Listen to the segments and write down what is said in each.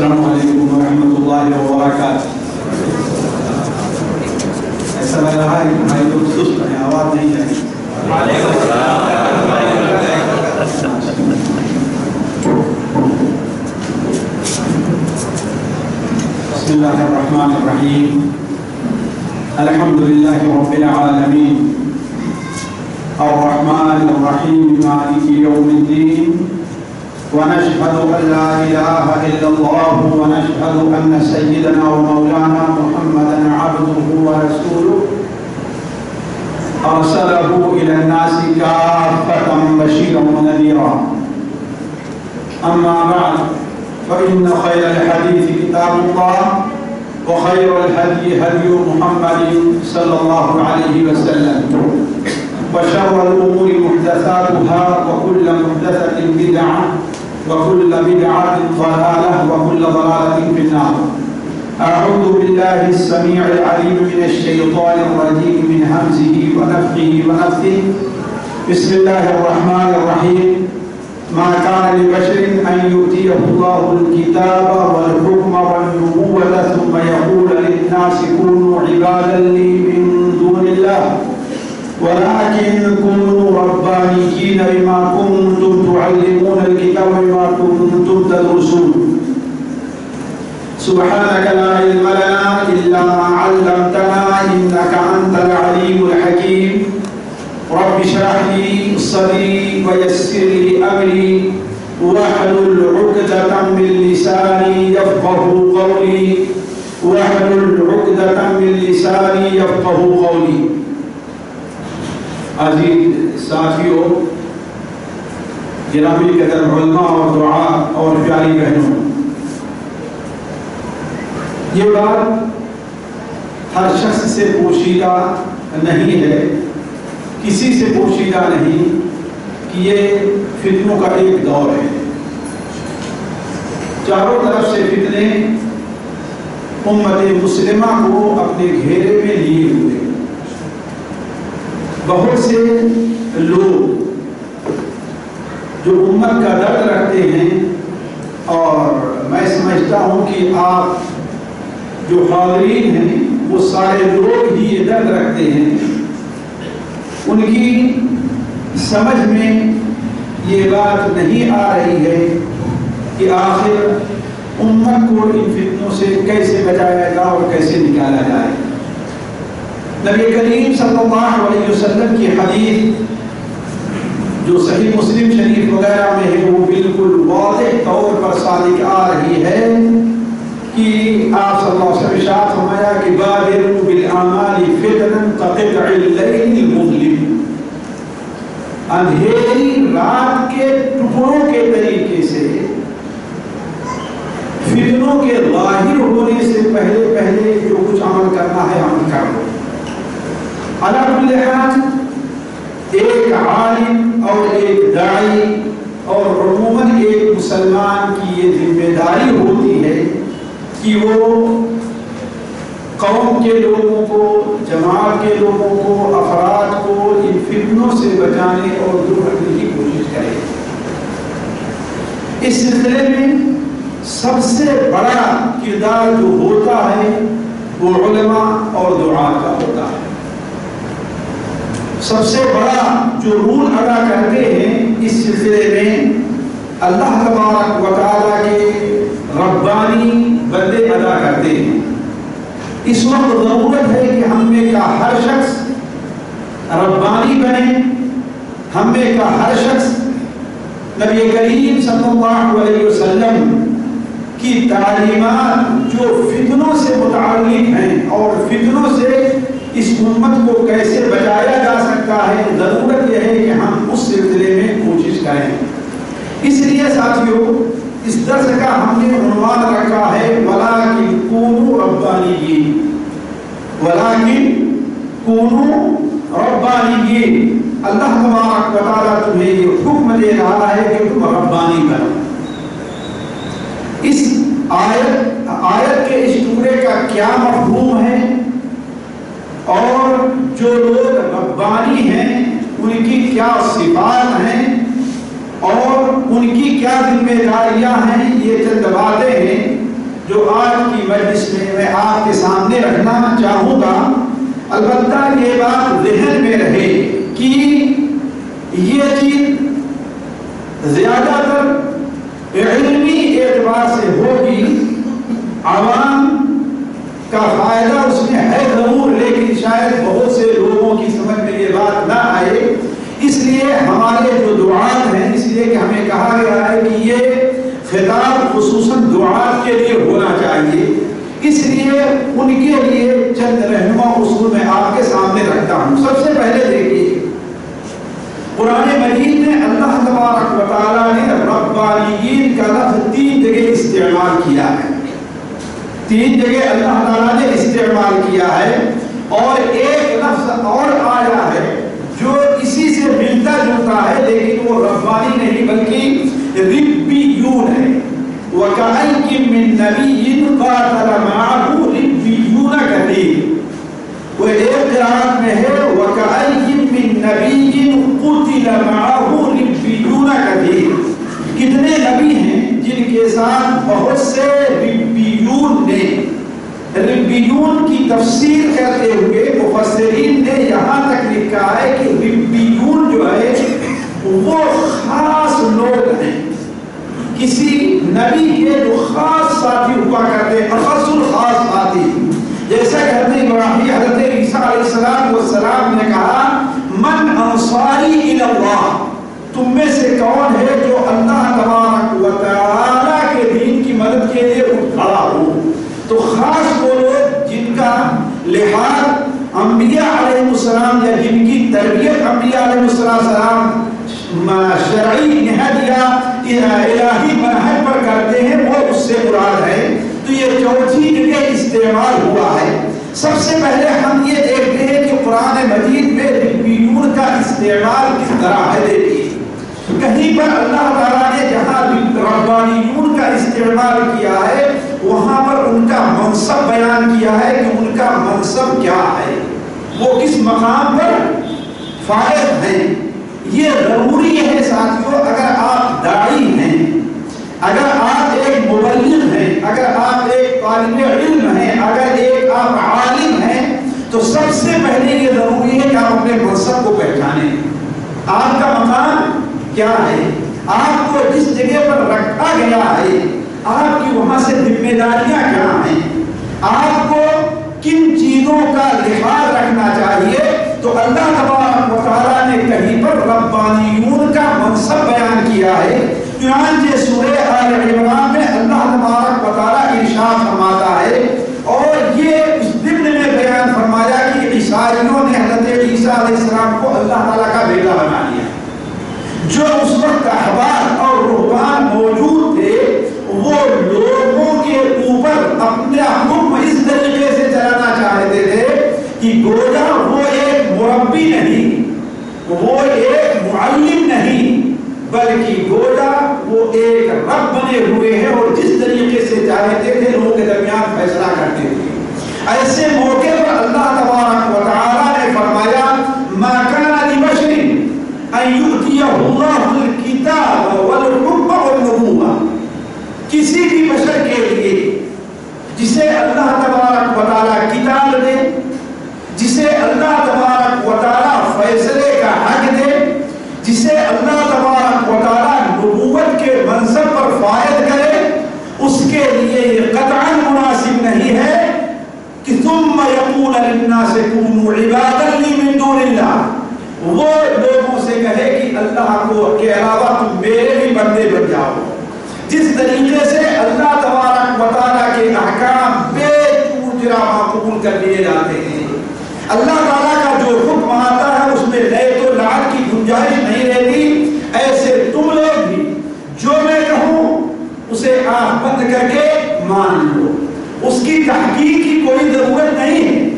السلام عليكم ورحمة الله وبركاته. السلام عليكم. عليكم خصوصا يا يعني عواد بسم الله الرحمن الرحيم. الحمد لله رب العالمين. الرحمن الرحيم مالك يوم الدين. ونشهد أن لا إله إلا الله ونشهد أن سيدنا ومولانا محمدا عبده ورسوله. أرسله إلى الناس كافة بشيرا ونذيرا. أما بعد فإن خير الحديث كتاب الله وخير الهدي هدي محمد صلى الله عليه وسلم. وشر الأمور محدثاتها وكل محدثة بدعة. وكل بدعة ضلالة وكل ضلالة في النار. أعوذ بالله السميع العليم من الشيطان الرجيم من همزه ونفخه ونفثه. بسم الله الرحمن الرحيم. ما كان لبشر أن يؤتيه الله الكتاب والحكم والنبوة ثم يقول للناس كونوا عبادا لي من دون الله. ولكن كونوا ربانيين بما كنتم تعلمون الكتاب وبما كنتم تدرسون. سبحانك لا علم لنا إلا ما علمتنا إنك أنت العليم الحكيم. رب اشرح لي صدري ويسر لي أمري. واحلل عقدة من لساني يفقه قولي. واحلل عقدة من لساني يفقه قولي. عزیز ساتھیوں جنابی جی قدر علماء اور دعا اور پیاری بہنوں، یہ بات ہر شخص سے پوشیدہ نہیں ہے، کسی سے پوشیدہ نہیں کہ یہ فتنوں کا ایک دور ہے۔ چاروں طرف سے فتنے امت مسلمہ کو اپنے گھیرے میں لیے ہوئے۔ بہت سے لوگ جو امت کا درد رکھتے ہیں، اور میں سمجھتا ہوں کہ آپ جو حاضرین ہیں، وہ سارے لوگ ہی یہ درد رکھتے ہیں۔ ان کی سمجھ میں یہ بات نہیں آ رہی ہے کہ آخر امت کو ان فتنوں سے کیسے بچایا جائے اور کیسے نکالا جائے۔ نبی کریم صلی اللہ علیہ وسلم کی حدیث جو صحیح مسلم شریف وغیرہ میں ہے، وہ بالکل واضح طور پر صادق آ رہی ہے کہ آپ صلی اللہ علیہ وسلم اشارت فرمایا کہ بادروا بالاعمال فتنا كقطع الليل المظلم۔ اندھیری رات کے ٹکڑوں کے طریقے سے، فتنوں کے ظاہر ہونے سے پہلے پہلے جو کچھ عمل کرنا ہے، عمل کر لو۔ کل حال، ایک عالم اور ایک دائی اور عموماً ایک مسلمان کی یہ ذمہ داری ہوتی ہے کہ وہ قوم کے لوگوں کو، جماعت کے لوگوں کو، افراد کو ان فتنوں سے بچانے اور دور رکھنے کی کوشش کرے۔ اس سلسلے میں سب سے بڑا کردار جو ہوتا ہے وہ علماء اور دعا کا ہوتا ہے۔ سب سے بڑا جو رول ادا کرتے ہیں اس سلسلے میں اللہ تبارک و تعالیٰ کے ربانی بندے ادا کرتے ہیں۔ اس وقت ضرورت ہے کہ ہم میں کا ہر شخص ربانی بنے، ہم میں کا ہر شخص نبی کریم صلی اللہ علیہ وسلم کی تعلیمات جو فتنوں سے متعلق ہیں اور فتنوں سے اس امت کو کیسے بچایا جا سکتا ہے؟ ضرورت یہ ہے کہ ہم اس سلسلے میں کوشش کریں۔ اس لیے ساتھیوں اس درس کا ہم نے عنوان رکھا ہے وَلَكِنْ كُونُوا رَبَّانِيِّينَ۔ وَلَكِنْ كُونُوا رَبَّانِيِّينَ۔ اللہ تبارک و تعالیٰ تمہیں یہ حکم دے رہا ہے کہ تم ربانی بنو۔ اس آیت آیت کے اس ٹکڑے کا کیا مفہوم ہے؟ اور جو لوگ ربانی ہیں، ان کی کیا صفات ہیں؟ اور ان کی کیا ذمہ داریاں ہیں؟ یہ چند باتیں ہیں، جو آج کی مجلس میں میں آپ کے سامنے رکھنا چاہوں گا، البتہ یہ بات ذہن میں رہے کہ یہ چیز زیادہ تر علمی اعتبار سے ہوگی، عوام کا فائدہ اس میں ہے ضرور، لیکن شاید بہت سے لوگوں کی سمجھ میں یہ بات نہ آئے۔ اس لیے ہمارے جو دعات ہیں، اس لیے کہ ہمیں کہا گیا ہے کہ یہ خطاب خصوصاً دعات کے لیے ہونا چاہیے۔ اس لیے ان کے لیے چند رہنما اصول میں آپ کے سامنے رکھتا ہوں۔ سب سے پہلے دیکھیے، قرآن مجید میں اللہ تبارک و تعالیٰ نے ربانیین کا لفظ تین جگہ استعمال کیا ہے۔ تین جگہ اللہ تعالیٰ نے استعمال کیا ہے اور ایک لفظ اور آیا ہے جو اسی سے ملتا جلتا ہے، لیکن وہ ربانی نہیں، بلکہ ربیون ہے۔ وَكَأَيِّن مِّن نَبِيٍّ قَاتَلَ مَعَهُ رِبِّيُّونَ كَثِيرٌ۔ وہ ایک قرآن میں ہے وَكَأَيِّن مِّن نَبِيٍّ قُتِلَ مَعَهُ رِبِّيُّونَ كَثِيرٌ۔ کتنے نبی ہیں؟ جن کے ساتھ بہت سے ربیون نے ربیون کی تفسیر کرتے ہوئے مفسرین نے یہاں تک لکھا ہے کہ ربیون جو ہے، وہ خاص لوگ ہیں۔ کسی نبی کے جو خاص ساتھی ہوا کرتے ہیں، خاص الخاص ساتھی۔ جیسا کہ حضرت ابراہیم، حضرت عیسیٰ علیہ السلام والسلام نے کہا، من انصاری اللہ تم میں سے کون ہے جو اللہ تبارک و تعالیٰ کے دین کی مدد کے لیے اٹھ کھڑا ہو؟ تو خاص وہ لوگ جن کا لحاظ انبیاء علیہ السلام یا جن کی تربیت انبیاء علیہ السلام شرعی نہد یا الہی منحج پر کرتے ہیں، وہ اس سے مراد ہے تو یہ چوتھی جگہ استعمال ہوا ہے۔ سب سے پہلے ہم یہ دیکھتے ہیں کہ قرآن مجید میں ربیون کا استعمال کس طرح ہے۔ دیکھیے کہیں پر اللہ تعالیٰ نے جہاں ربانیون کا استعمال کیا ہے، وہاں پر ان کا منصب بیان کیا ہے کہ ان کا منصب کیا ہے۔ وہ کس مقام پر؟ فائد ہیں۔ یہ ضروری ہے ساتھیوں اگر آپ داعی ہیں، اگر آپ ایک مبلغ ہیں، اگر آپ ایک طالب علم ہیں، اگر ایک آپ عالم ہیں، تو سب سے پہلے یہ ضروری ہے کہ آپ اپنے منصب کو پہچانیں۔ آپ کا مقام کیا ہے؟ آپ کو جس جگہ پر رکھا گیا ہے، آپ کی وہاں سے ذمہ داریاں کیا ہیں؟ آپ کو کن چیزوں کا لحاظ رکھنا چاہیے؟ تو اللہ تبارک و تعالیٰ نے کہیں پر ربانیون کا منصب بیان کیا ہے۔ چنانچہ سورہ آل عمران میں اللہ تبارک و تعالیٰ ارشاد فرماتا ہے۔ اور یہ اس ضمن میں بیان فرمایا کہ عیسائیوں نے حضرت عیسیٰ علیہ السلام کو اللہ تعالیٰ کا بیٹا بنا لیا جو اس وقت احبار اور رحبان موجود تھے، وہ لوگوں کے اوپر اپنے حکم اس طریقے سے چلانا چاہتے تھے کہ گویا وہ ایک مربی نہیں، وہ ایک معلم نہیں، بلکہ گویا وہ ایک رب بنے ہوئے ہیں اور جس طریقے سے چاہتے تھے، لوگوں کے درمیان فیصلہ کرتے تھے۔ ایسے موقع پر اللہ تبارک و تعالی نے فرمایا ما کان لبشر ان یؤتیہ اللہ الکتاب والحکم والنبوہ کسی بھی بشر کے لیے جسے اللہ تبارک و تعالی کتاب دے جسے اللہ تبارک و تعالی فیصلے کا حق دے جسے اللہ تبارک و تعالی نبوت کے منصب پر فائد کرے، اس کے لیے یہ قطعا مناسب نہیں ہے کہ ثم یقول للناس کونوا عبادا لی من دون اللہ۔ وہ لوگوں سے کہے کہ اللہ کو کے علاوہ تم میرے بھی بندے بن جاؤ۔ جس طریقے سے اللہ تبارک و تعالیٰ کے احکام بے چورجرا قبول کر لیے جاتے ہیں۔ اللہ تعالیٰ کا جو حکم آتا ہے، اس میں لیے تو لعن کی گنجائش نہیں رہتی ایسے تم لوگ بھی جو میں کہوں اسے آنکھ بند کر کے مان لو۔ اس کی تحقیق کی کوئی ضرورت نہیں۔ ہے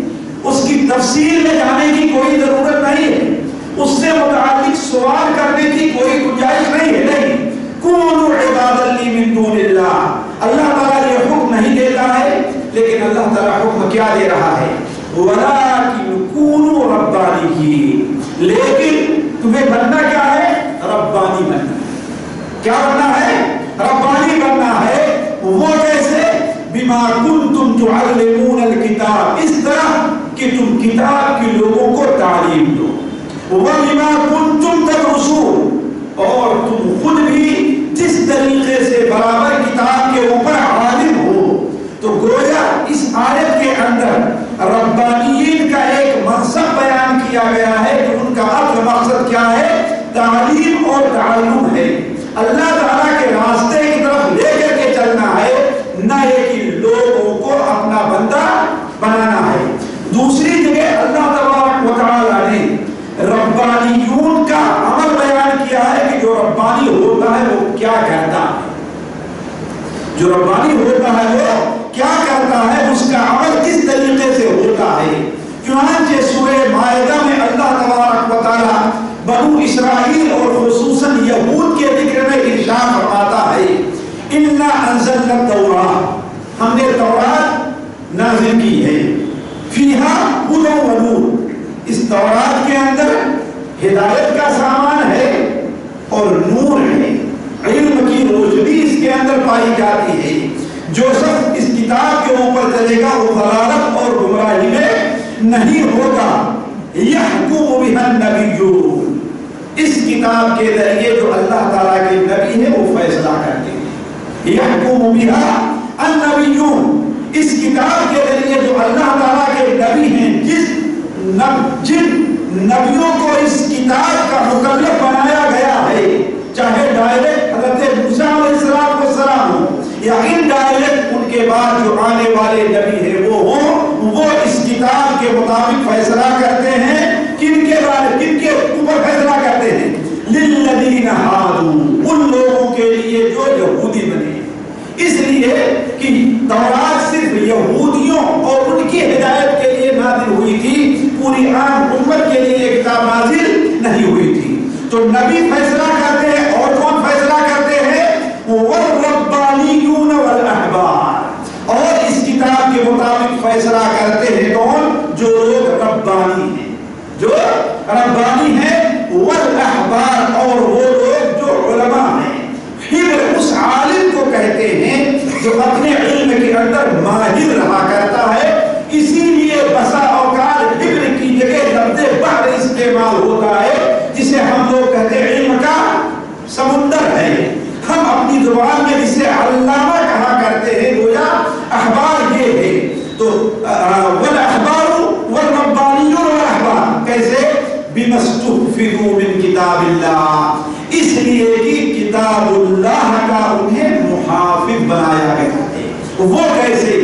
اس کی تفسیر میں جانے کی کوئی ضرورت نہیں۔ ہے اس سے متعلق سوال کرنے کی کوئی گنجائش نہیں ہے۔ نہیں۔ کونو عباد لی من دون اللہ۔ اللہ تعالیٰ یہ حکم نہیں دیتا ہے، لیکن اللہ تعالیٰ حکم کیا دے رہا ہے؟ وَلَكِنْ كُونُوا رَبَّانِيِّينَ۔ لیکن تمہیں بننا کیا ہے؟ ربانی بننا۔ کیا بننا ہے؟ ربانی تعلمون الكتاب. اس طرح کہ تم کتاب کی لوگوں کو تعلیم دو. وَبِمَا كُنْتُمْ تَدْرُسُونَ. اور تم خود بھی جس طریقے سے برابر کتاب کے اوپر عالم ہو. تو گویا اس آیت کے اندر ربانیین کا ایک محصب بیان کیا گیا ہے کہ ان کا اصل مقصد کیا ہے؟ تعلیم اور تعلم ہے. اللہ جو ربانی ہوتا ہے وہ کیا کرتا ہے؟ اس کا عمل کس طریقے سے ہوتا ہے؟ چنانچہ سورہ معاہدہ میں اللہ تبارک و تعالیٰ بنو اسرائیل اور خصوصاً یہود کے ذکر میں ارشاد فرماتا ہے، اِنَّا أَنزَلْنَا التَّوْرَاتَ ہم نے تورات نازل کی ہے۔ فیہا ہدى و نور اس تورات کے اندر ہدایت کا سامان ہے اور نور ہے علم کی اس کے اندر پائی جاتی ہے، جو شخص اس کتاب کے اوپر چلے گا، وہ ضلالت اور گمراہی میں نہیں ہوگا یحکم بها النبیون۔ اس کتاب کے ذریعے جو اللہ تعالیٰ کے نبی ہے وہ فیصلہ کرتے ہیں۔ یحکم بها النبیون۔ اس کتاب کے ذریعے جو اللہ تعالیٰ کے نبی ہیں، جس نب، جن نبیوں کو اس کتاب کا مکلف بنایا گیا ہے، چاہے ڈائریکٹ حضرت موسیٰ علیہ یا ان ڈائریکٹ ان کے بعد جو آنے والے نبی ہیں وہ ہوں، وہ اس کتاب کے مطابق فیصلہ کرتے ہیں۔ کن کے بارے کن کے اوپر فیصلہ کرتے ہیں؟ للذین ہادو ان لوگوں کے لیے جو یہودی بنے۔ اس لیے کہ تورات صرف یہودیوں اور ان کی ہدایت کے لیے نازل ہوئی تھی، پوری عام امت کے لیے یہ کتاب نازل نہیں ہوئی تھی۔ تو نبی فیصلہ کرتے ہیں اور کون فیصلہ کرتے ہیں والربانیون والاحبار اور اس کتاب کے مطابق فیصلہ کرتے ہیں کون جو لوگ ربانی ہیں جو ربانی ہیں والاحبار اور وہ لوگ جو علماء ہیں پھر اس عالم کو کہتے ہیں جو اپنے علم کے اندر ماہر رہا کرتا ہے اسی لیے بسا اوقات فکر کی جگہ لفظ بحر استعمال ہوتا ہے جسے ہم لوگ کہتے ہیں علم کا سمندر ہے ہم اپنی زبان میں جسے علامہ کہا کرتے ہیں گویا اخبار یہ ہے تو والاحبار والربانیون والاحبار کیسے بمستحفظوا من کتاب اللہ اس لیے کہ کتاب اللہ کا انہیں محافظ بنایا گیا ہے وہ کیسے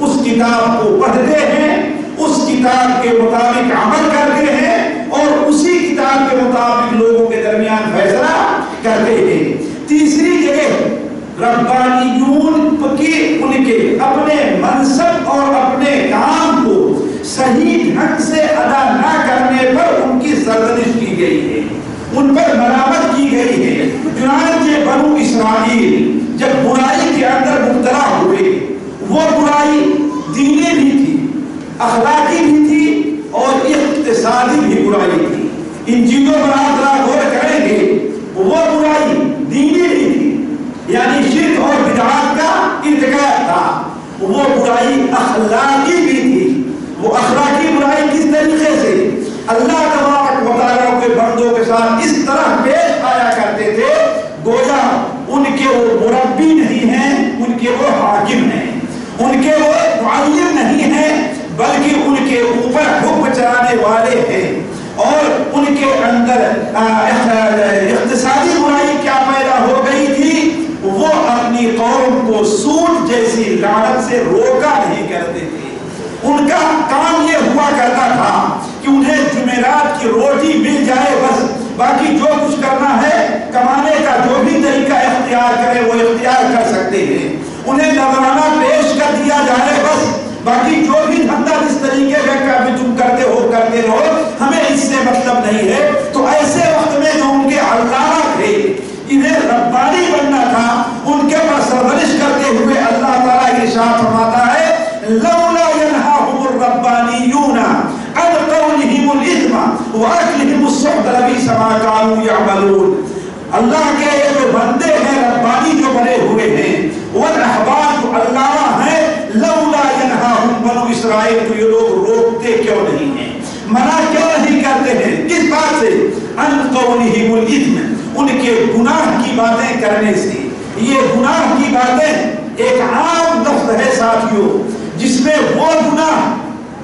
اس کتاب کو پڑھتے ہیں، اس کتاب کے مطابق عمل کرتے ہیں اور اسی کتاب کے مطابق لوگوں کے درمیان فیصلہ کرتے ہیں۔ تیسری جگہ، ربانیون کی ان کے اپنے منصب اور اپنے کام کو صحیح ڈھنگ سے ادا نہ کرنے پر ان کی سرزنش کی گئی ہے۔ ان پر مرامت کی گئی ہے۔ چنانچہ بنو اسرائیل جب برائی کے اندر مبتلا ہوئے، وہ برائی دینی اخلاقی بھی تھی اور اقتصادی بھی برائی تھی۔ ان چیزوں پر آپ ذرا غور کریں گے، وہ برائی دینی بھی تھی یعنی شرک اور بدعات کا ارتکاب تھا۔ وہ برائی اخلاقی بھی تھی۔ وہ اخلاقی برائی کس طریقے سے؟ اللہ تبارک و تعالیٰ کے بندوں کے ساتھ اس طرح پیش آیا کرتے تھے، گویا ان کے وہ مربی نہیں ہیں، ان کے وہ حاکم ہیں۔ ان کے وہ معلم بلکہ ان کے اوپر حکم چلانے والے ہیں۔ اور ان کے اندر اقتصادی برائی کیا پیدا ہو گئی تھی، وہ اپنی قوم کو سود جیسی لعنت سے روکا نہیں کرتے تھے۔ ان کا کام یہ ہوا کرتا تھا کہ انہیں جمعرات کی روٹی مل جائے بس، باقی جو کچھ کرنا ہے، کمانے کا جو بھی طریقہ اختیار کرے، وہ اختیار کر سکتے ہیں۔ انہیں نظرانہ پیش کر دیا جائے بس، باقی سے مطلب نہیں ہے۔ تو ایسے وقت میں جو ان کے علامہ تھے، انہیں ربانی بننا تھا، ان کے پر سرورش کرتے ہوئے اللہ تعالیٰ ارشاد فرماتا ہے لولا ينهاهم الربانيون عن قولهم الاثم واكلهم السحت لبئس ما كانوا يعملون اللہ کے یہ جو بندے ہیں، ربانی جو بنے ہوئے ہیں، وہ والاحبار جو علامہ ہیں لولا ينهاهم بنو اسرائیل کو یہ لوگ روکتے کیوں نہیں ہیں؟ منع کیوں کرتے ہیں کس بات سے؟ ان قولہم الاثم ان کے گناہ کی باتیں کرنے سے۔ یہ گناہ کی باتیں ایک عام لفظ ہے ساتھیوں جس میں وہ گناہ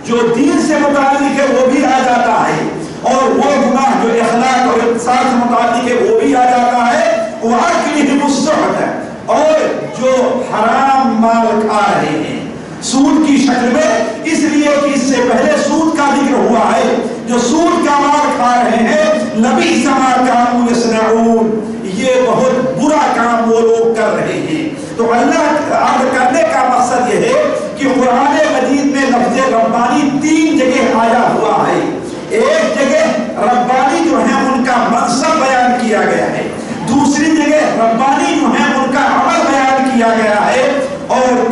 جو دین سے متعلق ہے وہ بھی آ جاتا ہے، اور وہ گناہ جو اخلاق اور اقتصاد سے متعلق ہے وہ بھی آ جاتا ہے۔ وہ اکلہم السحت ہے اور جو حرام مال کھا رہے ہیں۔ سود کی شکل میں، اس لیے کہ اس سے پہلے سود کا ذکر ہوا ہے۔ جو سود کا مال کھا رہے ہیں، نبی سما کام یصنعون یہ بہت برا کام وہ لوگ کر رہے ہیں۔ تو اللہ عرض کرنے کا مقصد یہ ہے کہ قرآن مجید میں لفظ ربانی تین جگہ آیا ہوا ہے۔ ایک جگہ ربانی جو ہے ان کا منصب بیان کیا گیا ہے۔ دوسری جگہ ربانی جو ہے ان کا عمل بیان کیا گیا ہے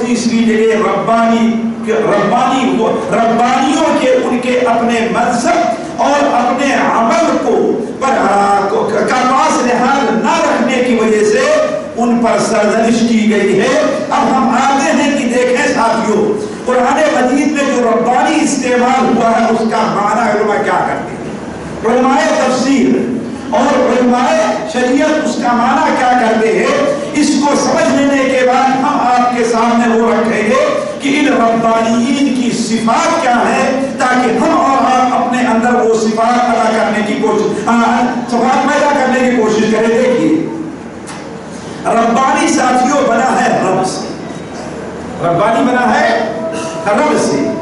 تیسری جگہ ربانی ربانی ربانیوں کے ان کے اپنے منصب اور اپنے عمل کو پر کا پاس لحاظ نہ رکھنے کی وجہ سے ان پر سرزنش کی گئی ہے۔ اب ہم آتے ہیں کہ دیکھیں ساتھیوں، قرآن مجید میں جو ربانی استعمال ہوا ہے، اس کا معنی علماء کیا کرتے ہیں؟ علماء تفسیر اور علماء شریعت اس کا معنی کیا کرتے ہیں؟ اس کو سمجھ لینے کے بعد ہم آپ کے سامنے وہ رکھیں گے کہ ان ربانیین کی صفات کیا ہے تاکہ ہم اور آپ اپنے اندر وہ صفات ادا کرنے کی کوشش صفات پیدا کرنے کی کوشش کریں۔ دیکھیے۔ ربانی ساتھیوں بنا ہے رب سے۔ ربانی بنا ہے رب سے۔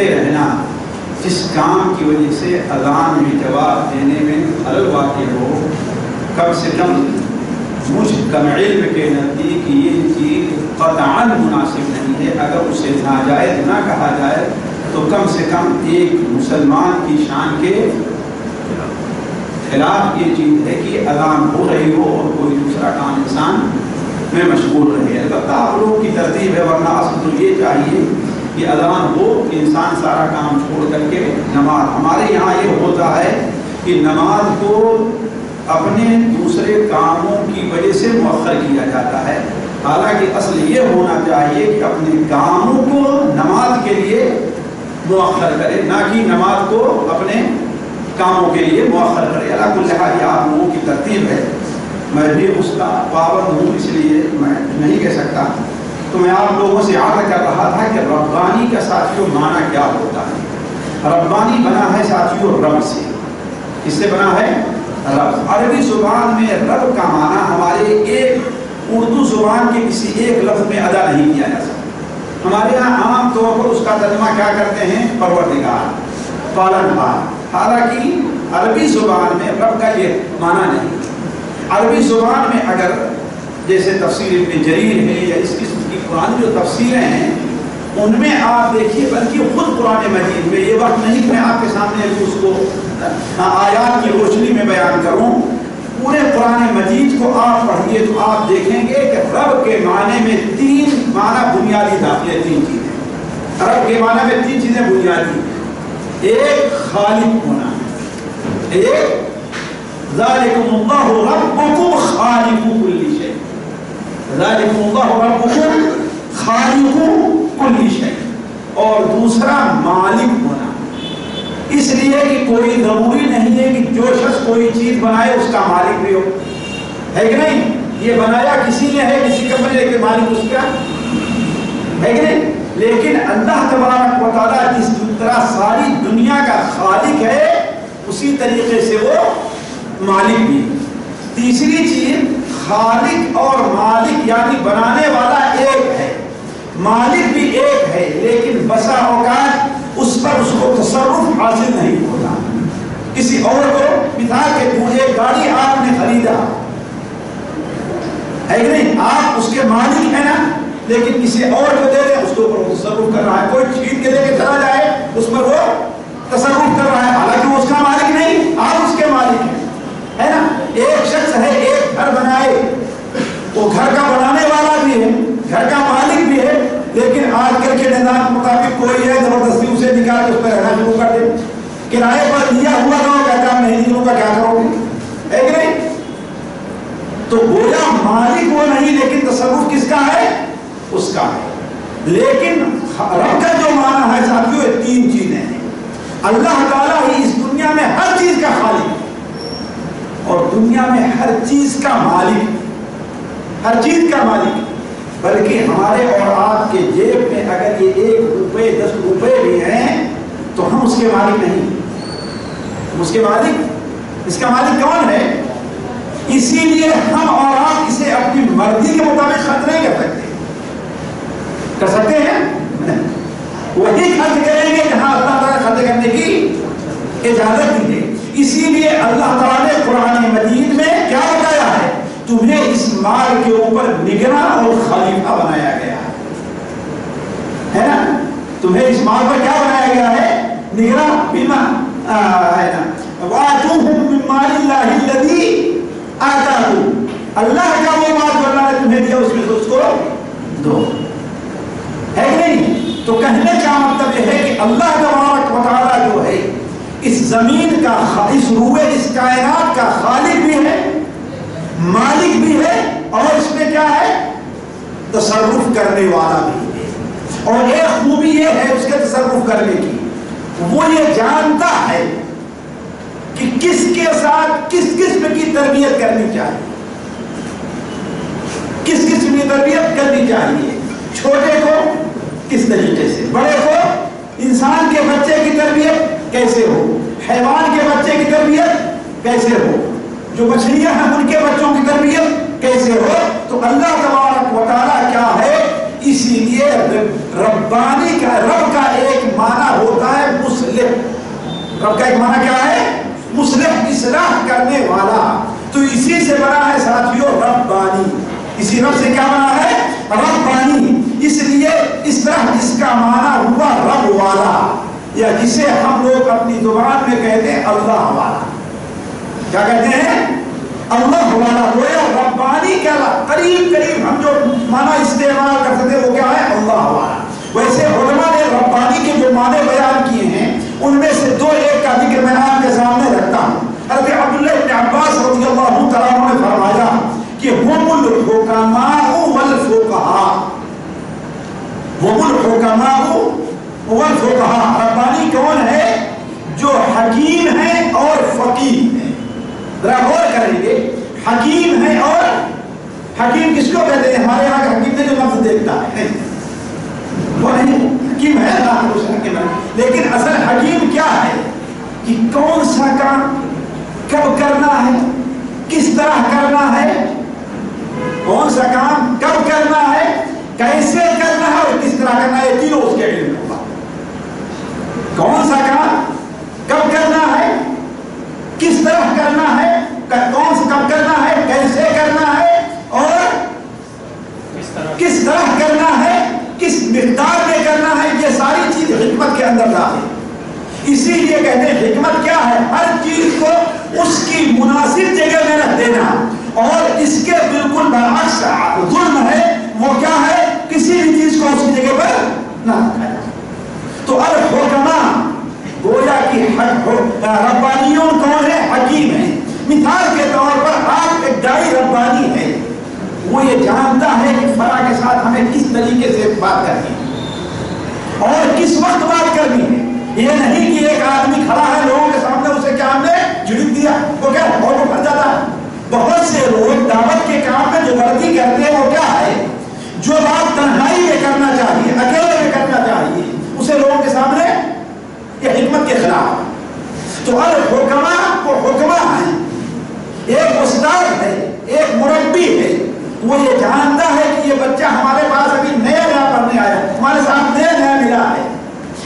کرتے رہنا۔ جس کام کی وجہ سے اذان میں جواب دینے میں خلل واقع ہو، کم سے کم مجھ کم علم کے نزدیک یہ چیز قطعا مناسب نہیں ہے۔ اگر اسے ناجائز نہ کہا جائے، تو کم سے کم ایک مسلمان کی شان کے خلاف یہ چیز ہے کہ اذان ہو رہی ہو اور کوئی دوسرا کام انسان میں مشغول رہے۔ البتہ آپ لوگوں کی ترتیب ہے، ورنہ اصل تو یہ چاہیے کہ اذان ہو کہ انسان سارا کام چھوڑ کر کے نماز، ہمارے یہاں یہ ہوتا ہے کہ نماز کو اپنے دوسرے کاموں کی وجہ سے مؤخر کیا جاتا ہے۔ حالانکہ اصل یہ ہونا چاہیے کہ اپنے کاموں کو نماز کے لیے مؤخر کرے، نہ کہ نماز کو اپنے کاموں کے لیے مؤخر کرے۔ اللہ کو لہٰذا آپ لوگوں کی ترتیب ہے۔ میں بھی اس کا پابند ہوں، اس لیے میں نہیں کہہ سکتا۔ تو میں آپ لوگوں سے یاد کر رہا تھا کہ ربانی کا ساتھیوں معنی کیا ہوتا ہے؟ ربانی بنا ہے ساتھیوں رب سے۔ کس سے بنا ہے؟ رب۔ عربی زبان میں رب کا معنی ہمارے ایک اردو زبان کے کسی ایک لفظ میں ادا نہیں کیا جا سکتا۔ ہمارے یہاں عام طور پر اس کا ترجمہ کیا کرتے ہیں؟ پروردگار۔ پالن ہار حالانکہ عربی زبان میں رب کا یہ معنی نہیں۔ عربی زبان میں اگر جیسے تفسیر ابن جریر ہے یا اس قسم قرآن جو تفسیریں ہیں، ان میں آپ دیکھیے، بلکہ خود قرآن مجید میں، یہ وقت نہیں کہ میں آپ کے سامنے اس کو آیات کی روشنی میں بیان کروں۔ پورے قرآن مجید کو آپ پڑھیے تو آپ دیکھیں گے کہ رب کے معنی میں تین معنی بنیادی داخل ہے تین چیزیں۔ رب کے معنی میں تین چیزیں بنیادی ایک، خالق ہونا۔ ایک، ذالکم اللہ ربکم خالق کل شیء ذالکم اللہ ربکم خالق کل شیء اور دوسرا مالک ہونا اس لیے کہ کوئی ضروری نہیں ہے کہ جو شخص کوئی چیز بنائے اس کا مالک بھی ہو. ہے کہ نہیں؟ یہ بنایا کسی نے ہے، کسی کمپنی کے مالک اس کا؟ ہے کہ نہیں؟ لیکن اللہ تبارک و تعالیٰ جس طرح ساری دنیا کا خالق ہے، اسی طریقے سے وہ مالک بھی تیسری چیز خالق اور مالک یعنی بنانے والا ایک ہے۔ مالک بھی ایک ہے، لیکن بسا اوقات اس پر اس کو تصرف حاصل نہیں ہوتا۔ کسی اور کو مثال کے پورے گاڑی آپ نے خریدا۔ ہے کہ نہیں؟ آپ اس کے مالک ہیں نا، لیکن کسی اور کو دے دیں اس کے اوپر تصرف کر رہا ہے۔ کوئی چھین کے لے کے چلا جائے، اس پر وہ تصرف کر رہا ہے۔ حالانکہ وہ اس کا مالک نہیں، آپ اس کے مالک ہیں۔ ہے نا؟ ایک شخص ہے ایک گھر بنائے وہ گھر کا بنانے والا بھی ہے گھر کا مالک بھی ہے لیکن آج کل کے نظام مطابق کوئی ہے زبردستی اسے نکال کے اس پہ رہنا شروع کر دے کرائے پر لیا ہوا تھا وہ کہتا ہے نہیں دنوں کا کیا کرو گے ہے کہ نہیں تو گویا مالک وہ نہیں لیکن تصرف کس کا ہے اس کا ہے لیکن رب کا جو معنی ہے ساتھیوں یہ تین چیزیں ہیں اللہ تعالیٰ ہی اس دنیا میں ہر چیز کا خالق ہے اور دنیا میں ہر چیز کا مالک ہر چیز کا مالک بلکہ ہمارے اور آپ کے جیب میں اگر یہ ایک روپے دس روپے بھی ہیں تو ہم اس کے مالک نہیں۔ اس کے مالک، اس کا مالک کون ہے؟ اسی لیے ہم اور آپ اسے اپنی مرضی کے مطابق خرچ نہیں کر سکتے۔ کر سکتے ہیں؟ وہی خرچ کریں گے جہاں اللہ تعالیٰ خرچ کرنے کی اجازت دی اسی لیے اللہ تعالیٰ نے قرآن مجید میں کیا بتایا ہے؟ تمہیں اس مال کے اوپر نگراں اور خلیفہ بنایا گیا ہے نا؟ تمہیں اس مال پر کیا بنایا گیا ہے؟ نگراں بیما ہے نا؟ وَآتُوهُم مِّن مَّالِ اللَّهِ الَّذِي آتَاكُمْ اللہ کا وہ مال جو اللہ نے تمہیں دیا، اس میں سے اس کو دو۔ ہے کہ نہیں؟ تو کہنے کا مطلب یہ ہے کہ اللہ تبارک و تعالیٰ جو ہے، اس زمین کا اس روئے، اس کائنات کا خالق بھی ہے، مالک بھی ہے، اور اس میں کیا ہے؟ تصرف کرنے والا بھی ہے۔ اور ایک خوبی یہ ہے اس کے تصرف کرنے کی۔ وہ یہ جانتا ہے کہ کس کے ساتھ کس قسم کی تربیت کرنی چاہیے۔ کس قسم کی تربیت کرنی چاہیے۔ چھوٹے کو کس طریقے سے؟ بڑے کو انسان کے بچے کی تربیت کیسے ہو؟ حیوان کے بچے کی تربیت کیسے ہو؟ جو مچھلیاں ہیں، ان کے بچوں کی تربیت کیسے ہو؟ تو اللہ تبارک و تعالیٰ کیا ہے؟ اسی لیے ربانی کا رب کا ایک معنی ہوتا ہے مسلم۔ رب کا ایک معنی کیا ہے؟ مسلم، اصلاح کرنے والا۔ تو اسی سے بنا ہے ساتھیوں ربانی۔ اسی رب سے کیا بنا ہے؟ ربانی۔ اس لیے اس طرح اس کا معنی ہوا رب والا۔ یا جسے ہم لوگ اپنی زبان میں کہتے ہیں اللہ والا۔ کیا کہتے ہیں؟ اللہ والا گویا ربانی کیا قریب قریب ہم جو معنی استعمال کر سکتے وہ کیا ہے؟ اللہ والا ویسے علماء نے ربانی کے جو معنی بیان کیے ہیں، ان میں سے دو ایک کا ذکر میں آپ کے سامنے رکھتا ہوں۔ حضرت عبداللہ ابن عباس رضی اللہ تعالیٰ نے فرمایا کہ ہم الحکماء والفقہاء۔ ہم الحکماء والفقہاء۔ ربانی کون ہے؟ جو حکیم ہیں اور فقیر غور کریں گے۔ حکیم ہے اور حکیم کس کو کہتے ہیں؟ ہمارے یہاں کا حکیم نے جو لفظ دیکھتا ہے۔ وہ نہیں، حکیم ہے اللہ کو حکیم ہے۔ لیکن اصل حکیم کیا ہے؟ کہ کون سا کام کب کرنا ہے؟ کس طرح کرنا ہے؟ کون سا کام کب کرنا ہے؟ کیسے کرنا ہے اور کس طرح کرنا ہے؟ تینوں اس کے علم ہوگا۔ کون سا کام کب کرنا ہے؟ کس طرح کرنا ہے؟ کون سے کب کرنا ہے؟ کیسے کرنا ہے؟ اور کس طرح کرنا ہے؟ کس مقدار میں کرنا ہے؟ یہ ساری چیز حکمت کے اندر ہے۔ اسی لیے کہتے ہیں حکمت کیا ہے؟ ہر چیز کو اس کی مناسب جگہ میں رکھ دینا۔ اور اس کے بالکل برعکس ظلم ہے۔ وہ کیا ہے؟ کسی بھی چیز کو اس کی جگہ پر نہ رکھا تو الحکمہ گویا کی ربانیوں کون ہے؟ حکیم ہے۔ مثال کے طور پر آپ ایک دائی ربانی ہے وہ یہ جانتا ہے کہ فرا کے ساتھ ہمیں کس طریقے سے بات کرنی ہے۔ اور کس وقت بات کرنی ہے۔ یہ نہیں کہ ایک آدمی کھڑا ہے، لوگوں کے سامنے اسے کیا ہم نے جھڑک دیا، وہ کیا اور وہ بھر جاتا؟ ہے بہت سے لوگ دعوت کے کام میں جو غلطی کرتے ہیں، وہ کیا ہے؟ جو بات تنہائی میں کرنا چاہیے اکیلے میں کرنا چاہیے اسے لوگوں کے سامنے یہ حکمت کے خلاف تو ہر حکمہ وہ حکمہ ہے۔ ایک استاد ہے، ایک مربی ہے۔ وہ یہ جانتا ہے کہ یہ بچہ ہمارے پاس ابھی نیا نیا پڑھنے آیا ہمارے ساتھ نیا نیا ملا ہے۔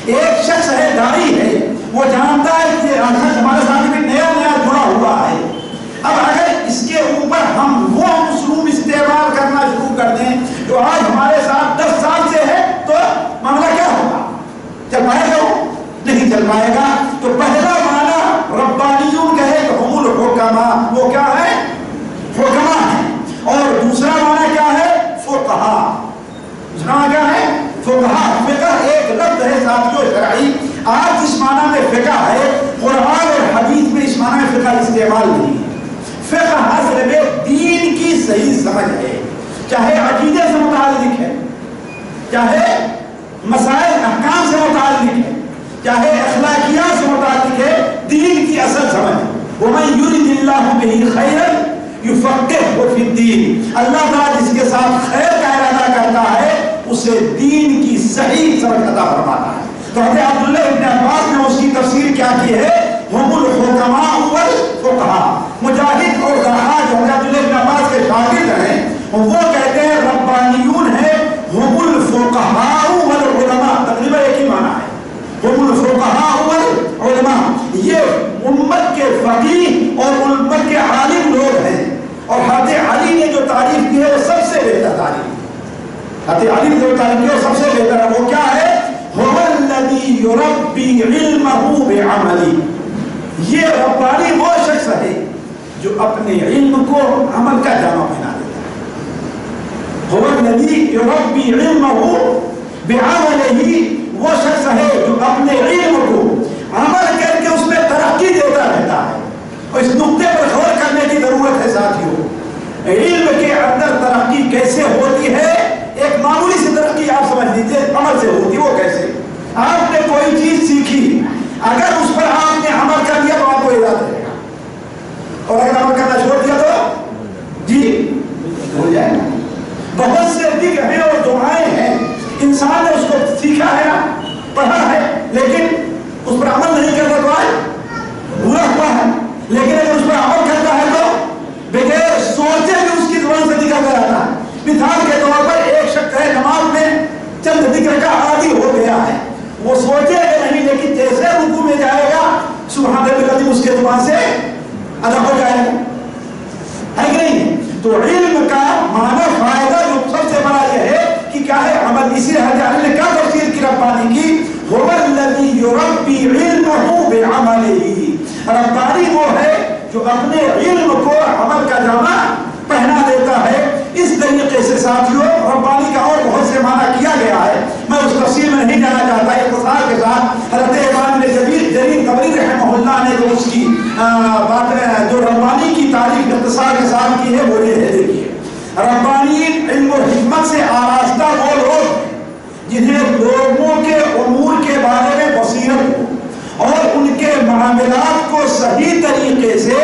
ایک شخص ہے داری ہے، وہ جانتا ہے کہ یہ شخص ہمارے ساتھ ابھی نیا نیا جڑا ہوا ہے اب اگر اس کے اوپر ہم وہ اسلوب استعمال کرنا شروع کر دیں جو آج ہمارے ساتھ دس سال سے ہے تو معاملہ کیا ہوگا چل پائے گا وہ نہیں چل پائے گا تو پہلا معنی ربانیون کہے کہ ہم الحکمہ وہ کیا ہے؟ حکمہ ہے۔ اور دوسرا معنی کیا ہے؟ فقہا۔ دوسرا معنی کیا ہے؟ فقہا۔ فقہ ایک لفظ ہے ساتھیوں شرعی۔ آج اس معنی میں فقہ ہے، قرآن اور حدیث میں اس معنی میں فقہ استعمال نہیں ہے۔ فقہ اصل میں دین کی صحیح سمجھ ہے۔ چاہے عقیدے سے متعلق ہے، چاہے مسائل احکام سے متعلق ہے، چاہے اخلاقیات سے متعلق ہے، دین کی اصل سمجھ ہے۔ ومن یرید اللہ به خیرا یفقهه فی الدین اللہ تعالی جس کے ساتھ خیر کا ارادہ کرتا ہے، اسے دین کی صحیح سمجھ عطا فرماتا ہے۔ تو حضرت عبداللہ ابن عباس نے اس کی تفسیر کیا کی ہے؟ ہم الحکماء والفقہاء۔ مجاہد اور ذرحا جو حضرت عبداللہ ابن عباس کے شاگرد ہیں، وہ کہتے ہیں ربانیون ہے ہم الفقہاء والعلماء۔ تقریباً ایک ہی معنی ہے۔ ہم الفقہاء والعلماء۔ یہ امت کے فقیہ اور امت کے عالم لوگ ہیں۔ اور حضرت علی نے جو تعریف کی ہے وہ سب سے بہتر تعریف حضرت علی نے جو تعریف کی ہے وہ سب سے بہتر ہے۔ وہ کیا ہے؟ هو الذي يربي علمه بعمله۔ یہ ربانی وہ شخص ہے جو اپنے علم کو عمل کا جامع پہنا دیتا ہے۔ هو الذي يربي علمه بعمله۔ وہ شخص ہے جو اپنے علم کو عمل کر کے اس میں ترقی دیتا رہتا ہے اور اس نقطے پر غور کرنے کی ضرورت ہے ساتھیوں۔ علم کے اندر ترقی کیسے ہوتی ہے؟ ایک معمولی سی ترقی آپ سمجھ لیجیے عمل سے ہوتی وہ کیسے؟ آپ نے کوئی چیز سیکھی، اگر اس پر آپ نے عمل کر دیا تو آپ کو یاد رہے گا اور اگر عمل کرنا چھوڑ دیا تو؟ جی ہو جائے۔ گا بہت سے ذکر ہیں اور دعائیں ہیں۔ انسان نے اس کو سیکھا ہے، پڑھا ہے، لیکن اس پر عمل نہیں کرتا تو آئے لیکن اگر اس پر عمل کرتا ہے تو بغیر سوچے بھی اس کی زبان سے نکل جاتا ہے۔ مثال کے طور پر ایک شخص ہے، نماز میں چند ذکر کا عادی ہو گیا ہے۔ وہ سوچے گا نہیں، لیکن جیسے رکو میں جائے گا، سبحان اللہ العظیم اس کے زبان سے ادا ہو جائے گا۔ ہے کہ نہیں؟ تو علم کا معنی، فائدہ جو سب سے بڑا یہ ہے کہ کیا ہے؟ عمل اسی حضرت نے کیا تفسیر کی ربانی کی، هو الذي يربي علمه بعمله ربانی وہ ہے جو اپنے علم کو عمل کا جامع پہنا دیتا ہے۔ اس طریقے سے ساتھیوں ربانی کا اور بہت سے معنی کیا گیا ہے۔ میں اس کا میں نہیں جانا چاہتا اختصار کے ساتھ حضرت امام نے جبیر جریر قبری رحمہ اللہ نے جو اس کی بات جو ربانی کی تعریف اختصار کے ساتھ کی ہے وہ یہ ہے دیکھیے ربانی علم و حکمت سے آراستہ وہ لوگ جنہیں لوگوں کے امور کے بارے میں بصیرت ہو اور ان کے معاملات کو صحیح طریقے سے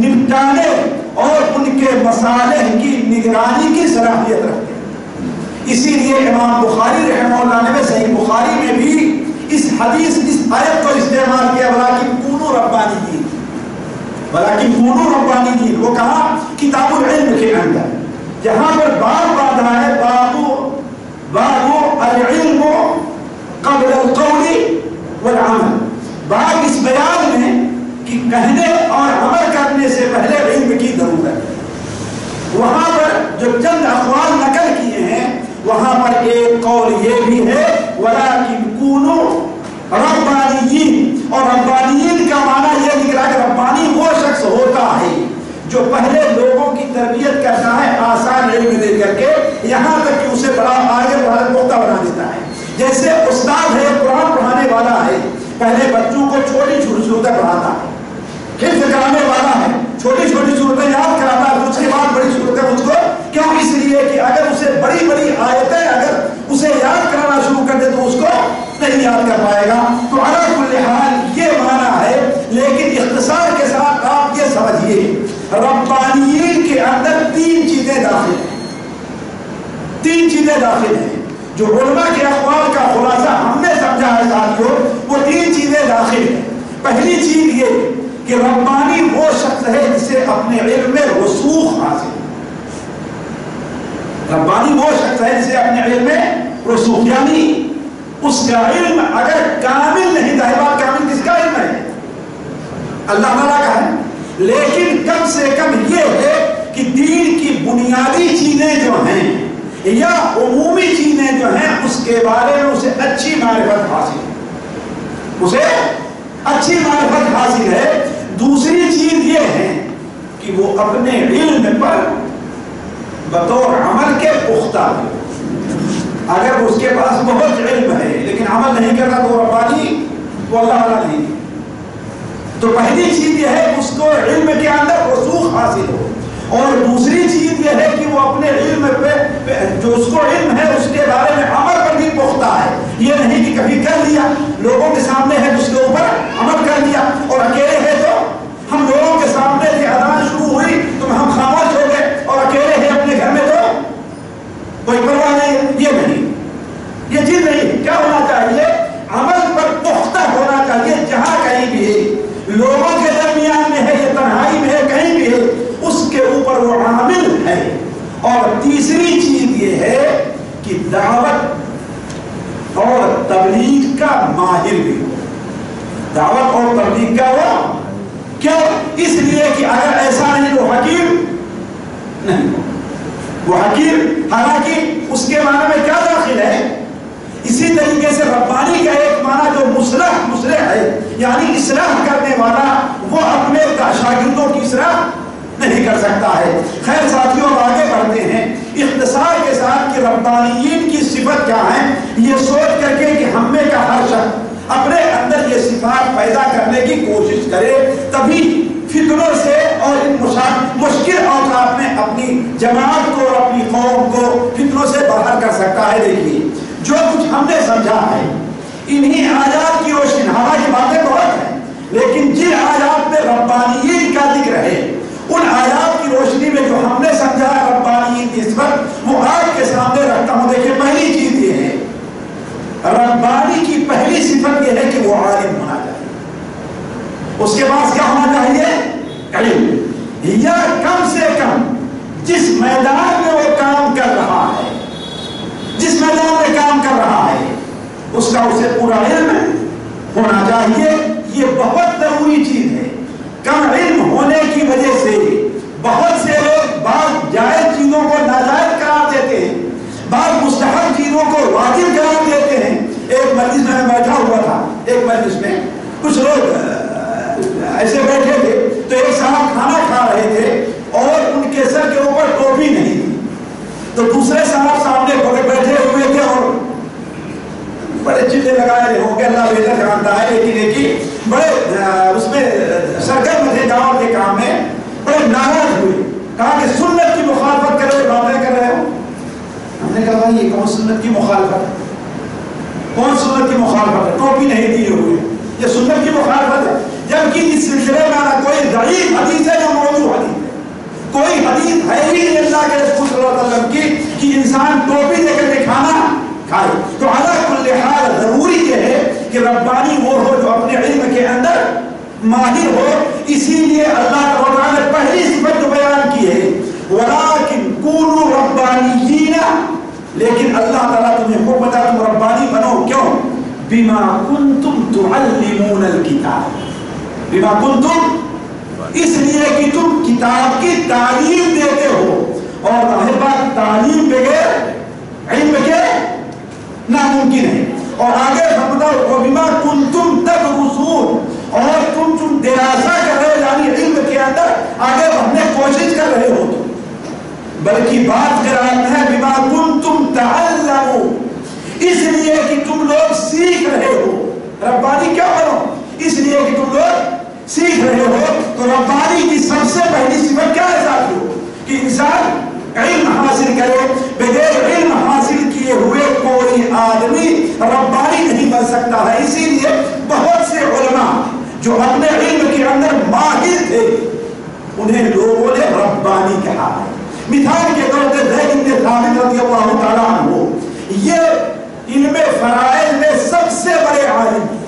نپٹانے اور ان کے مسالح کی نگرانی کی صلاحیت رکھتے ہیں اسی لیے امام بخاری رحمہ اللہ نے صحیح بخاری میں بھی اس حدیث، اس آیت کو استعمال کیا بلاکن کونو ربانی دین بلاکن کونو ربانی دین وہ کہا، کتاب العلم کے اندر۔ جہاں پر باب باندھا ہے بابو بابو العلم قبل القول والعمل۔ باب اس بیان میں کہ کہنے اور عمل کرنے سے پہلے علم کی ضرورت ہے۔ وہاں پر جو چند اخوال نقل کیے ہیں، وہاں پر ایک قول یہ بھی ہے وَلَكِنْ كُونُوا ربانیین اور ربانیین کا معنی یہ نکلا کہ ربانی وہ شخص ہوتا ہے جو پہلے لوگوں کی تربیت کرتا ہے، آسان علم دے کر کے، یہاں تک کہ اسے بڑا آگے بڑھا پختہ بنا دیتا ہے۔ جیسے استاد ہے، قرآن پڑھانے والا ہے، پہلے بچوں کو چھوٹی چھوٹی صورتیں پڑھاتا ہے حفظ کرانے والا ہے۔ چھوٹی چھوٹی صورتیں یاد کراتا ہے اس کے بعد بڑی صورتیں مجھ کو۔ کیوں اس لیے کہ اگر اسے بڑی بڑی آیتیں اگر اسے یاد کرانا شروع کر دے تو اس کو نہیں یاد کر پائے گا۔ تو علی کل حال یہ معنی ہے، لیکن اختصار کے ساتھ آپ یہ سمجھیے، ربانیین کے اندر تین چیزیں داخل ہیں۔ تین چیزیں داخل ہیں۔ جو علماء کے اقوال کا خلاصہ ہم نے سمجھا ہے ساتھیوں، وہ تین چیزیں داخل ہیں۔ پہلی چیز یہ کہ ربانی وہ شخص ہے جسے اپنے علم میں رسوخ حاصل ربانی وہ شخص ہے جسے اپنے علم میں رسوخ یعنی اس کا علم اگر کامل نہیں تھا بات کامل کس کا علم ہے؟ اللہ تعالیٰ کا ہے۔ لیکن کم سے کم یہ ہے کہ دین کی بنیادی چیزیں جو ہیں یا عمومی چیزیں جو ہیں، اس کے بارے میں اسے اچھی معرفت حاصل ہے۔ اسے اچھی معرفت حاصل ہے۔ دوسری چیز یہ ہے کہ وہ اپنے علم پر بطور عمل کے پختہ ہو اگر اس کے پاس بہت علم ہے لیکن عمل نہیں کرتا تو ربانی وہ اللہ تعالیٰ نہیں۔ تو پہلی چیز یہ ہے اس کو علم کے اندر رسوخ حاصل ہو۔ اور دوسری چیز یہ ہے کہ وہ اپنے علم پہ جو اس کو علم ہے اس کے بارے میں عمل پر بھی پختہ ہے۔ یہ نہیں کہ کبھی کر لیا، لوگوں کے سامنے ہے اس کے اوپر عمل کر لیا اور اکیلے ہے ہم لوگوں کے سامنے تھے اذان شروع ہوئی تو ہم خاموش ہو گئے اور اکیلے ہیں اپنے گھر میں تو کوئی پرواہ نہیں، یہ نہیں۔ یہ چیز نہیں، کیا ہونا چاہیے؟ عمل پر پختہ ہونا چاہیے، جہاں کہیں بھی ہے لوگوں کے درمیان میں ہے، یہ تنہائی میں ہے، کہیں بھی ہے اس کے اوپر وہ عامل ہے۔ اور تیسری چیز یہ ہے کہ دعوت اور تبلیغ کا ماہر بھی۔ ہو دعوت اور تبلیغ کا وہ کیوں؟ اس لیے کہ اگر ایسا نہیں تو حکیم نہیں وہ حکیم، حالانکہ اس کے معنی میں کیا داخل ہے؟ اسی طریقے سے ربانی کا ایک معنی جو مسلح مسلح ہے یعنی اصلاح کرنے والا، وہ اپنے شاگردوں کی اصلاح نہیں کر سکتا ہے۔ خیر ساتھیوں آگے بڑھتے ہیں۔ اختصار کے ساتھ کہ ربانیین کی صفت کیا ہے؟ یہ سوچ کر کے کہ ہم میں کا ہر شخص اپنے اندر یہ صفات پیدا کرنے کی کوشش کرے، تبھی فتنوں سے اور ان مشکل اوقات میں اپنی جماعت کو اور اپنی قوم کو فتنوں سے باہر کر سکتا ہے۔ دیکھیے، جو کچھ ہم نے سمجھا ہے، انہی آیات کی روشنی حالانکہ باتیں بہت ہیں، لیکن جن آیات میں ربانیین کا ذکر ہے، ان آیات کی روشنی میں جو ہم نے سمجھا ہے ربانیین کی صفت وہ آپ کے سامنے رکھتا ہوں۔ دیکھیے، پہلی چیز یہ ربانی کی پہلی صفت یہ ہے کہ وہ عالم ہونا چاہیے۔ اس کے پاس کیا ہونا چاہیے؟ علم۔ یا کم سے کم جس میدان میں وہ کام کر رہا ہے، جس میدان میں کام کر رہا ہے، اس کا اسے پورا علم ہونا چاہیے۔ یہ بہت ضروری چیز ہے۔ کم علم ہونے کی وجہ سے بہت سے لوگ بعض جائز چیزوں کو ناجائز قرار دیتے ہیں، بعض مستحب چیزوں کو واجب قرار دیتے ہیں۔ ایک مجلس میں بیٹھا ہوا تھا، ایک مجلس میں۔ کچھ لوگ ایسے بیٹھے تھے تو ایک صاحب کھانا کھا رہے تھے اور ان کے سر کے اوپر ٹوپی نہیں۔ تھی تو دوسرے صاحب سامنے بیٹھے ہوئے تھے اور بڑے چلے لگائے رہے۔ ہوں گے اللہ بہتر جانتا ہے، لیکن ایک ہی بڑے اس میں سرگرم تھے، گاؤں کے کام میں۔ بڑے ناراض ہوئے۔ کہا کہ سنت کی مخالفت کر رہے باتیں کر رہے ہو۔ ہم نے کہا، بھائی، یہ کون سنت کی مخالفت ہے؟ کون سنت کی مخالفت ہے؟ ٹوپی نہیں دیے ہوئے یہ سنت کی مخالفت ہے۔ جبکہ اس سلسلے میں نہ کوئی ضعیف حدیث ہے یا موضوع حدیث ہے۔ کوئی حدیث ہے ہی نہیں اللہ کے رسول صلی اللہ علیہ وسلم کی کہ انسان ٹوپی دے کر کے کھانا کھائے۔ تو علا کل حال ضروری یہ ہے کہ ربانی وہ ہو جو اپنے علم کے اندر ماہر ہو۔ اسی لیے اللہ تعالیٰ نے پہلی صفت بیان کی ہے۔ وَلَكِنْ كُونُوا رَبَّانِيِّينَ لیکن اللہ تعالیٰ تمہیں کو بتا تم ربانی بنو، کیوں؟ بِمَا كُنْتُمْ تُعَلِّمُونَ الْكِتَابِ بِمَا كُنْتُمْ اس لیے کہ تم کتاب کی تعلیم دیتے ہو۔ اور ظاہر بات، تعلیم بغیر علم کے ناممکن ہے۔ اور آگے بتاؤ، وبما کنتم تدرسون اور تم تم دراسہ کر رہے یعنی علم کے اندر آگے بڑھنے کوشش کر رہے ہو۔ تم بلکہ بات کر ہے بما کنتم تعلمون۔ اس لیے کہ تم لوگ سیکھ رہے ہو۔ ربانی کیا بنو؟ اس لیے کہ تم لوگ سیکھ رہے ہو۔ تو ربانی کی سب سے پہلی صفت کیا ہے ساتھیو؟ کہ انسان علم حاصل کرے۔ بغیر علم حاصل کیے ہوئے کوئی آدمی ربانی نہیں بن سکتا ہے۔ اسی لیے بہت سے علماء جو اپنے علم کے اندر ماہر تھے، انہیں لوگوں نے ربانی کہا ہے۔ مثال کے طور پہ زید بن ثابت رضی اللہ تعالیٰ عنہ۔ یہ علم فرائض میں سب سے بڑے عالم تھے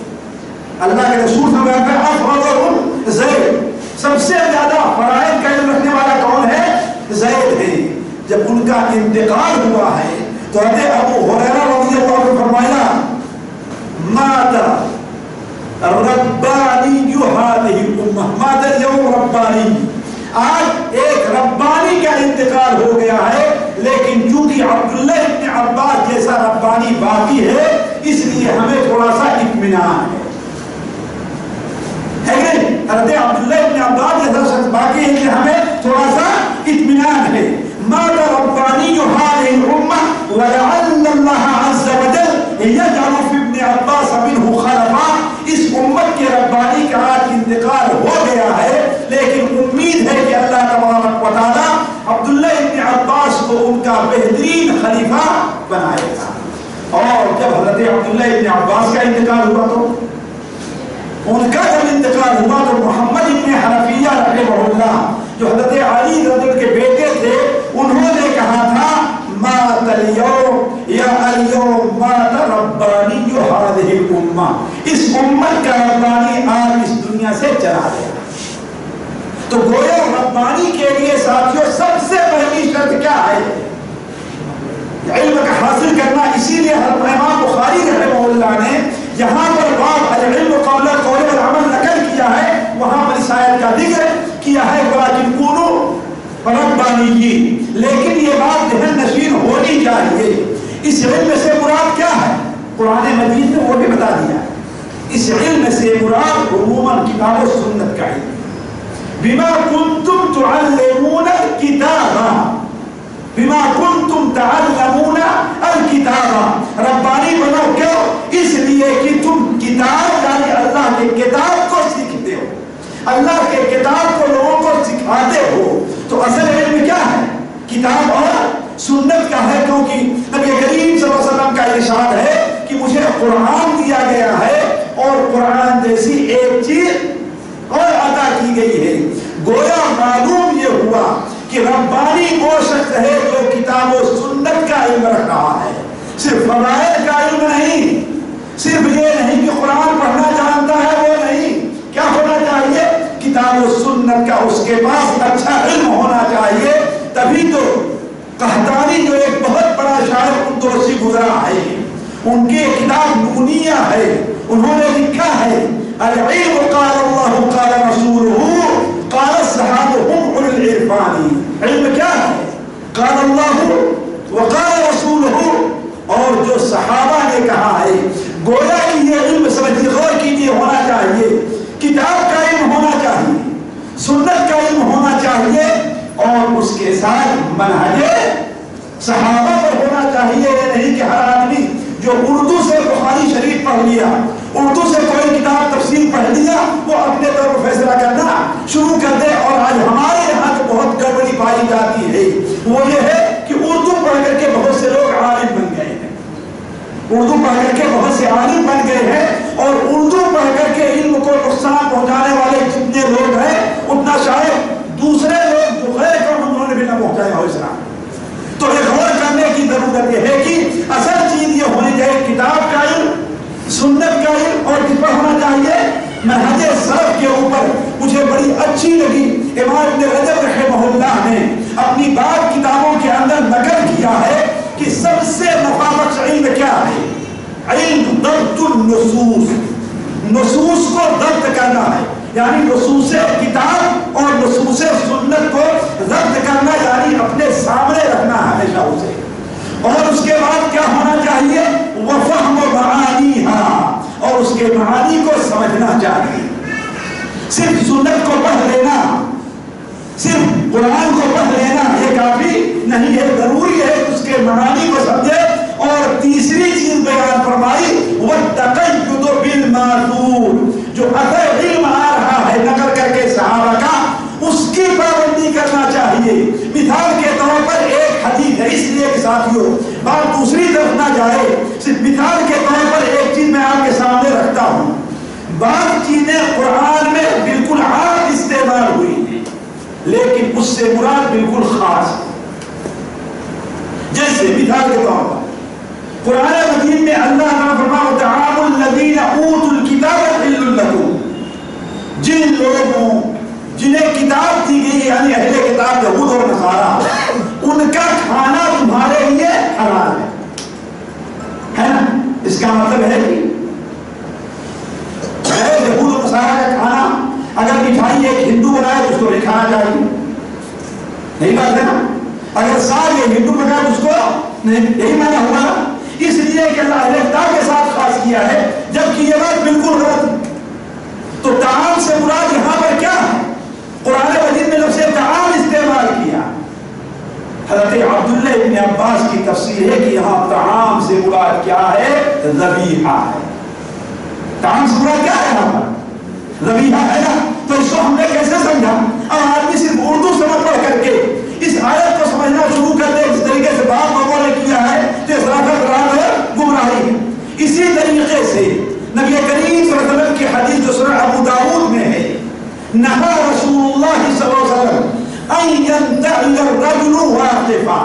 اللہ کے رسول صلی اللہ علیہ وسلم افضل زید سب سے زیادہ فرائض کا علم رکھنے والا کون ہے؟ زید ہے۔ جب ان کا انتقال ہوا ہے، تو حضرت ابو ہریرہ رضی اللہ عنہ فرمایا ماتا ربانی جو هذه الامه ماتا اليوم ربانی آج ایک ربانی کا انتقال ہو گیا ہے، لیکن چونکہ عبداللہ ابن عباس جیسا ربانی باقی ہے، اس لیے ہمیں تھوڑا سا اطمینان ہے۔ کہ حضرت عبداللہ ابن عباس جیسا شخص باقی ہے کہ ہمیں تھوڑا سا اطمینان ہے۔ مات ربانی جو هذه الامه ولعل الله عز وجل يجعل في ابن عباس منه خلفا اس امت کے ربانی کا آج انتقال ہو گیا ہے لیکن امید ہے کہ اللہ تبارک و تعالی عبداللہ ابن عباس کو ان کا بہترین خلیفہ بنائے گا اور جب حضرت عبداللہ ابن عباس کا انتقال ہوا تو ان کا جب انتقال ہوا تو محمد ابن حنفیہ رحمہ اللہ، جو حضرت علی رضی کے بیٹے تھے، انہوں نے کہا تھا مات اليوم یا اليوم مات ربانی جو هذه الامه اس امت کا ربانی آج اس دنیا سے چلا گیا۔ تو گویا ربانی کے لیے ساتھیوں سب سے پہلی شرط کیا ہے؟ علم کا حاصل کرنا، اسی لیے امام بخاری رحمہ اللہ نے یہاں پر باب العلم قبل قول والعمل نقل کیا ہے، وہاں پر شاید کا ذکر کیا ہے، ولیکن کونو ربانی لیکن یہ بات ذہن نشین ہونی چاہیے۔ اس علم سے مراد کیا ہے؟ قرآن مجید نے وہ بھی بتا دیا۔ اس علم سے مراد عموماً کتاب و سنت کا علم۔ بما کنتم تعلمون الكتاب۔ بما کنتم تعلمون الكتاب. ربانی بنو کیوں؟ اس لیے کہ تم کتاب یعنی اللہ کے کتاب کو سیکھتے ہو۔ اللہ کے کتاب کو لوگوں کو سکھاتے ہو۔ تو اصل علم کیا ہے؟ کتاب اور سنت کا ہے، کیونکہ نبی کریم صلی اللہ علیہ وسلم کا ارشاد ہے کہ مجھے قرآن دیا گیا ہے اور قرآن جیسی ایک چیز اور عطا کی گئی ہے۔ گویا معلوم یہ ہوا کہ ربانی وہ شخص ہے جو کتاب و سنت کا علم رکھ رہا ہے۔ صرف فضائل کا علم نہیں، صرف یہ نہیں کہ قرآن پڑھنا جانتا ہے، وہ نہیں۔ کیا ہونا چاہیے؟ کتاب و سنت کا اس کے پاس اچھا علم ہونا چاہیے۔ تبھی تو قحطانی جو ایک بہت بڑا شاعر اردوسی گزرا ہے، ان کی کتاب نونیہ ہے، انہوں نے لکھا ہے، العلم قال اللہ قال رسولہ، قال قال اللہ وقال رسولہ، اور جو صحابہ نے کہا ہے، گویا کہ یہ علم سمجھیے غور کیجیے ہونا چاہیے، کتاب کا علم ہونا چاہیے، سنت کا علم ہونا چاہیے، اور اس کے ساتھ منہج صحابہ پر ہونا چاہیے، یہ نہیں کہ ہر آدمی جو اردو سے بخاری شریف پڑھ لیا، اردو سے کوئی کتاب تفسیر پڑھ لیا، وہ اپنے طور پر فیصلہ کرنا شروع کر دے، اور آج ہمارے یہاں جو بہت گڑبڑی پائی جاتی ہے۔ وہ یہ ہے کہ اردو پڑھ کر کے بہت سے لوگ عالم بن گئے ہیں۔ اردو پڑھ کر کے بہت سے عالم بن گئے ہیں اور اردو پڑھ کر کے علم کو نقصان پہنچانے والے جتنے لوگ ہیں، اتنا شاید دوسرے لوگ جو غیر انہوں نے بھی نہ پہنچایا ہو اسلام تو یہ غور کرنے کی ضرورت یہ ہے کہ اصل چیز یہ ہونی چاہیے، کتاب کا علم، سنت کا علم، اور کس پر ہونا چاہیے۔ منہج سلف کے اوپر مجھے بڑی اچھی لگی۔ امام ابن رجب رحمہ اللہ نے اپنی بات کتابوں کے اندر نقل کیا ہے کہ سب سے نفع بخش علم کیا ہے؟ علم ضبط النصوص۔ نصوص کو ضبط کرنا ہے۔ یعنی نصوص کتاب اور نصوص سنت کو ضبط کرنا یعنی اپنے سامنے رکھنا ہمیشہ اسے۔ اور اس کے بعد کیا ہونا چاہیے؟ وفہم و معانی اور اس کے معانی کو سمجھنا چاہیے۔ صرف سنت کو پڑھ لینا۔ صرف قرآن کو پڑھ لینا یہ کافی نہیں ہے، ضروری ہے اس کے معانی کو سمجھے۔ اور تیسری چیز بیان فرمائی وہ وَالتَّقَيُّدُ بِالْمَعْذُورِ جو اثر علم آ رہا ہے نقل کر کے صحابہ کا، اس کی پابندی کرنا چاہیے۔ مثال کے طور پر ایک حدیث ہے، اس لیے کہ ساتھیوں، بات دوسری طرف نہ جائے۔ صرف مثال کے طور پر ایک چیز میں آپ کے سامنے رکھتا ہوں۔ بعض چیزیں قرآن میں بالکل عام استعمال ہوئی۔ لیکن اس سے مراد بالکل خاص ہے جیسے مثال کے طور پر قرآن مجید میں اللہ تعالیٰ فرما تعام الذین اوتوا الکتاب حل لکم۔ جن لوگوں، جنہیں کتاب دی گئی یعنی اہل کتاب یہود اور نصارہ، ان کا کھانا تمہارے لیے حلال ہے۔ ہے نا؟ اس کا مطلب ہے کہ یہود اور نصارہ کا کھانا اگر مٹھائی ایک ہندو بنائے تو اس کو نہیں کھانا چاہیے نہیں بات ہے نا؟ اگر سال یہ ہندو بنائے تو اس کو نہیں، یہی مانا ہوا نا؟ اس لیے کہ اللہ اہل کتاب کے ساتھ خاص کیا ہے، جبکہ یہ بات بالکل غلط تو تعام سے مراد یہاں پر کیا ہے؟ قرآن مجید میں لفظ تعام استعمال کیا، حضرت عبداللہ ابن عباس کی تفسیر ہے کہ یہاں تعام سے مراد کیا ہے؟ ذبیحہ ہے۔ تعام سے مراد کیا ہے یہاں پر؟ ذبیحہ ہے نا تو اس کو ہم نے کیسے سمجھا؟ اب آدمی صرف اردو سمجھ پڑھ کر کے اس آیت کو سمجھنا شروع کر دے، اس طریقے سے بات لوگوں نے کیا ہے تو اصرافت رات ہے، گمراہی ہے۔ اسی طریقے سے نبی کریم صلی اللہ علیہ وسلم کی حدیث جو سنہ ابو داود میں ہے، نہا رسول اللہ صلی اللہ علیہ وسلم ان ينتعل الرجل واقفا۔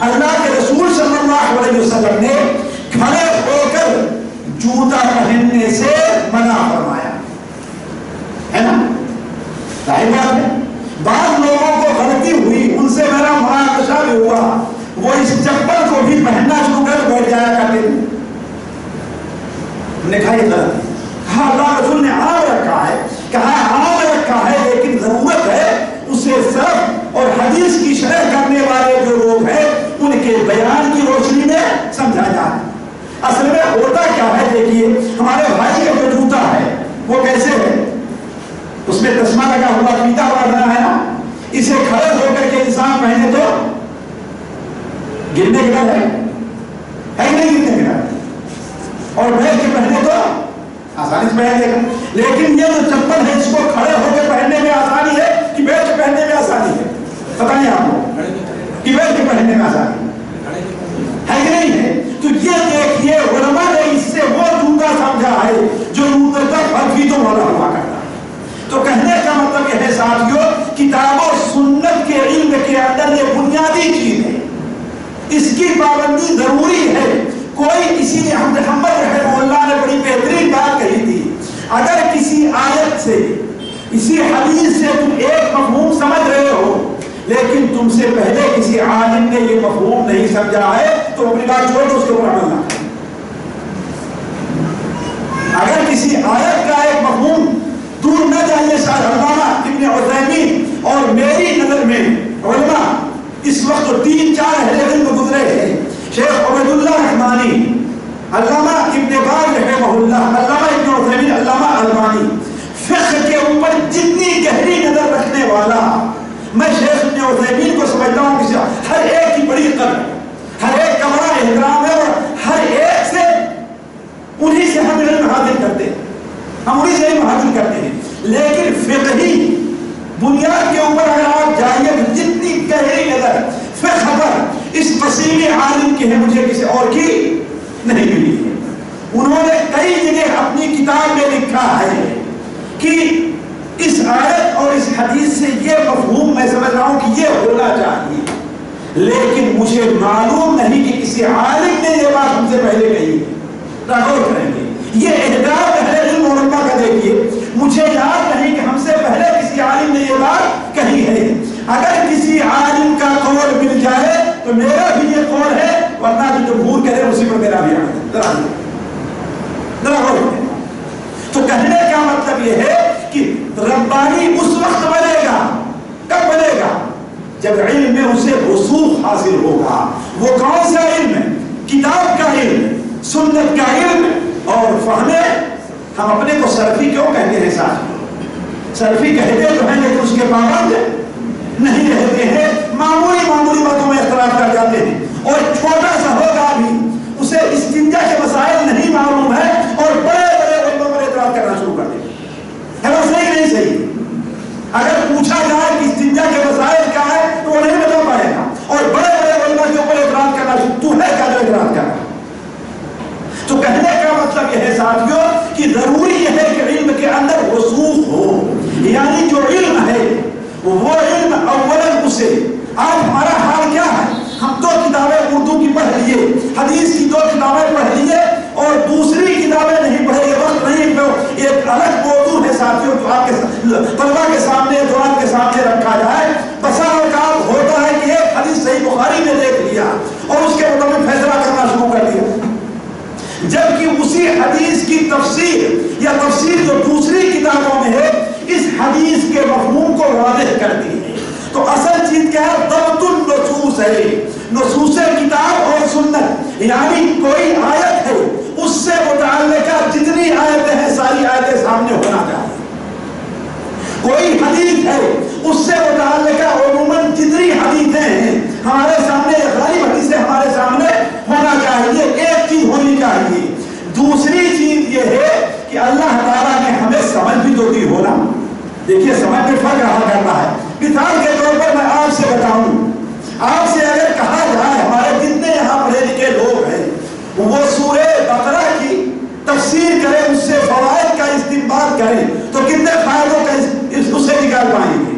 اللہ کے رسول صلی اللہ علیہ وسلم نے کھڑے ہو کر جوتا پہننے سے منع فرمایا۔ ہے نا؟ ظاہر بات ہے۔ بعض لوگوں کو غلطی ہوئی، ان سے میرا مناقشہ بھی ہوا۔ وہ اس چپل کو بھی پہننا شروع کر بیٹھ جایا کرتے تھے۔ نے کہا، یہ غلط کہا، اللہ رسول نے عام رکھا ہے۔ کہا عام رکھا ہے، لیکن ضرورت ہے اسے صرف اور حدیث کی شرح کرنے والے جو لوگ ہیں، ان کے بیان کی روشنی میں سمجھا جائے۔ اصل میں ہوتا کیا ہے، دیکھیے، ہمارے بھائی کا جو جوتا ہے، وہ کیسے ہے؟ اس میں چشمہ لگا ہوا پیتا ہوا بنا ہے نا، اسے کھڑے ہو کر کے انسان پہنے تو گرنے گرا ہے ہے نہیں گرنے کے اور بیٹھ کے پہنے تو آسانی سے پہن لے گا۔ لیکن یہ جو چپل ہے، اس کو کھڑے ہو کے پہننے میں آسانی ہے کہ بیٹھ کے پہننے میں آسانی ہے؟ پتہ نہیں آپ کو؟ کہ بیٹھ کے پہننے میں آسانی ہے۔ کہ نہیں ہے۔ تو یہ دیکھیے، علماء نے اس سے وہ جھوٹا سمجھا ہے تو کہنے کا مطلب یہ ہے ساتھیوں کتاب و سنت کے علم کے اندر یہ بنیادی چیز ہے۔ اس کی پابندی ضروری ہے۔ کوئی کسی نے حمد محمد رحمہ اللہ نے بڑی بہترین بات کہی تھی۔ اگر کسی آیت سے اسی حدیث سے تم ایک مفہوم سمجھ رہے ہو، لیکن تم سے پہلے کسی عالم نے یہ مفہوم نہیں سمجھا ہے، تو اپنی بات چھوڑ دو، اس کے اوپر عمل نہ اگر کسی آیت کا ایک مفہوم دور نہ جائیے شاہ علامہ ابن عثیمین۔ اور میری نظر میں علماء اس وقت تین چار اہل علم گزرے ہیں شیخ عبید اللہ رحمانی، علامہ ابن باز رحمہ اللہ، علامہ ابن عثیمین، علامہ علمانی۔ فقہ کے اوپر جتنی گہری نظر رکھنے والا۔ میں شیخ ابن عثیمین کو سمجھتا ہوں کہ ہر ایک کی بڑی قدر، ہر ایک کا بڑا احترام ہے اور ہر ایک سے انہی سے ہم علم حاصل کرتے ہیں۔ ہم انہی سے علم حاصل کرتے ہیں۔ لیکن فقہی بنیاد کے اوپر اگر آپ جائیے جتنی گہری نظر، فقہ پر اس وسیل عالم کی ہے، مجھے کسی اور کی نہیں ملی۔ ہے انہوں نے کئی جگہ اپنی کتاب میں لکھا ہے کہ اس آیت اور اس حدیث سے یہ مفہوم میں سمجھ رہا ہوں کہ یہ ہونا چاہیے۔ لیکن مجھے معلوم نہیں کہ کسی عالم نے یہ بات ہم سے پہلے کہی۔ ہے کریں گے۔ یہ احترام اہل علم علماء کا دیکھیے۔ مجھے یاد نہیں کہ ہم سے پہلے کسی عالم نے یہ بات کہی ہے۔ اگر کسی عالم کا قول مل جائے تو میرا بھی یہ قول ہے، ورنہ جو جمہور کرے اسی پر میرا بھی ذرا ذرا تو کہنے کا مطلب یہ ہے کہ ربانی اس وقت بنے گا، کب بنے گا؟ جب علم میں اسے رسوخ حاصل ہوگا۔ وہ کون سا علم ہے؟ کتاب کا علم، سنت کا علم اور فہمے ہم اپنے کو سلفی کیوں کہتے ہیں ساتھ سلفی کہتے تو ہیں لیکن اس کے پابند نہیں رہتے ہیں معمولی معمولی باتوں میں اختلاف کر جاتے ہیں اور چھوٹا سا ہوگا بھی اسے استنجا کے مسائل نہیں معلوم ہے اور بڑے بڑے علموں پر اعتراض کرنا شروع کر دیں ہے وہ صحیح نہیں صحیح اگر پوچھا جائے کہ استنجا کے مسائل کیا ہے تو وہ نہیں بتا پائے گا اور بڑے بڑے علماء کے اوپر اعتراض کرنا شروع تو ہے کیا جو اعتراض کرنا کہنے کا مطلب یہ ہے ساتھیوں کہ ضروری یہ ہے کہ علم کے اندر رسوخ ہو۔ یعنی جو علم ہے، وہ علم اولا اسے۔ آج ہمارا حال کیا ہے؟ ہم دو کتابیں اردو کی پڑھ لیے، حدیث کی دو کتابیں پڑھ لیے اور دوسری کتابیں نہیں پڑھے، یہ وقت نہیں ایک الگ موضوع ہے ساتھیوں، جو آپ کے طلبہ کے سامنے جوان کے سامنے رکھا جائے۔ بسا اوقات ہوتا ہے کہ ایک حدیث صحیح بخاری نے دیکھ لیا اور اس کے مطابق فیصلہ کرنا شروع کر دیا۔ جبکہ اسی حدیث کی تفسیر یا تفسیر جو دوسری کتابوں میں ہے، اس حدیث کے مفہوم کو واضح کرتی ہے۔ تو اصل چیز کیا ہے؟ ضبط النصوص ہے۔ نصوص کتاب اور سنت یعنی کوئی آیت ہے، اس سے متعلقہ جتنی آیتیں ہیں، ساری آیتیں سامنے ہونا چاہیے۔ کوئی حدیث ہے، اس سے متعلقہ عموماً جتنی حدیثیں ہیں، ہمارے سامنے غالب حدیثیں ہمارے سامنے ہونا چاہیے، ایک چیز ہونی چاہیے۔ دوسری چیز یہ ہے کہ اللہ تعالیٰ نے ہمیں سمجھ بھی تو دی ہونا دیکھیے، سمجھ میں فرق رہا کرتا ہے۔ مثال کے طور پر میں آپ سے بتاؤں۔ آپ سے اگر کہا جائے، ہمارے جتنے یہاں پڑھے لکھے لوگ ہیں، وہ سورہ بقرہ کی تفسیر کریں، اس سے فوائد کا استعمال کریں، تو کتنے فائدوں کا اسے نکال پائیں گے۔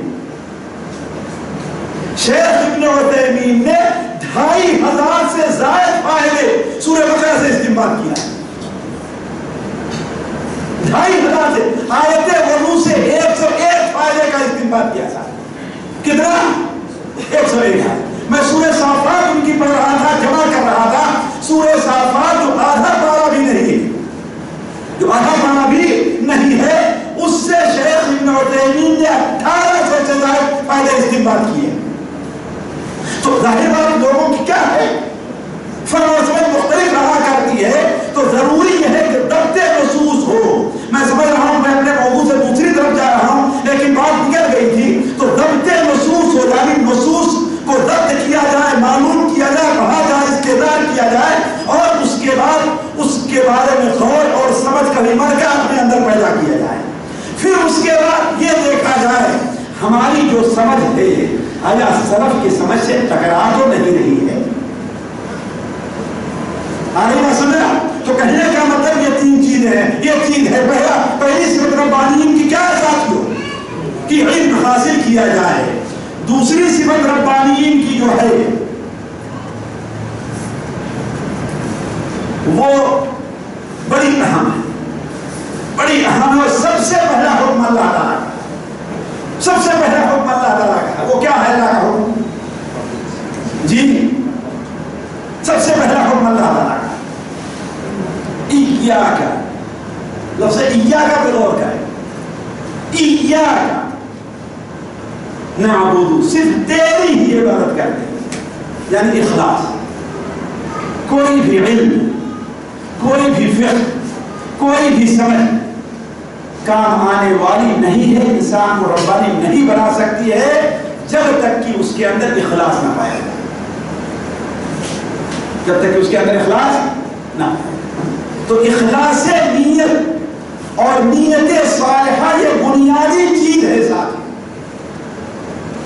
شیخ ابن عثیمین نے ڈھائی ہزار سے زائد فائدے سورہ بقرہ سے استعمال کیا۔ ڈھائی ہزار سے۔ آیت وضو سے ایک سو ایک فائدے کا استعمال کیا تھا۔ کتنا؟ ایک سو ایک۔ میں سورہ صافات ان کی پڑھ رہا تھا، جمع کر رہا تھا۔ سورہ صافات جو آدھا پارا بھی نہیں ہے، جو آدھا پارا بھی نہیں ہے اور کا اپنے اندر پیدا کیا جائے۔ پھر اس کے بعد یہ دیکھا جائے، ہماری جو سمجھ ہے آیا سلف کی سمجھ سے ٹکرا تو نہیں رہی ہے۔ آگے میں سمجھا؟ تو کہنے کا مطلب یہ تین چیزیں ہیں۔ یہ چیز ہے پہلا، پہلی صفت ربانیین کی کیا ساتھ ہو؟ کہ علم حاصل کیا جائے۔ دوسری صفت ربانیین کی جو ہے، وہ بڑی اہم ہے۔ بڑی اہم ہے سب سے پہلا حکم اللہ تعالیٰ کا۔ سب سے پہلا حکم اللہ تعالیٰ کا۔ وہ کیا ہے اللہ کا حکم؟ جی؟ سب سے پہلا حکم اللہ تعالیٰ کا۔ ایاکا لفظ ایا ایاکا پہ غور کریں ایاکا نعبدو۔ صرف تیری ہی عبادت کرتے ہیں۔ یعنی اخلاص۔ کوئی بھی علم، کوئی بھی فقہ کوئی بھی سمجھ کام آنے والی نہیں ہے، انسان کو ربانی نہیں بنا سکتی ہے، جب تک کہ اس کے اندر اخلاص نہ پایا جائے جب تک کہ اس کے اندر اخلاص نہ تو اخلاص نیت اور نیت صالحہ یہ بنیادی چیز ہے ساتھ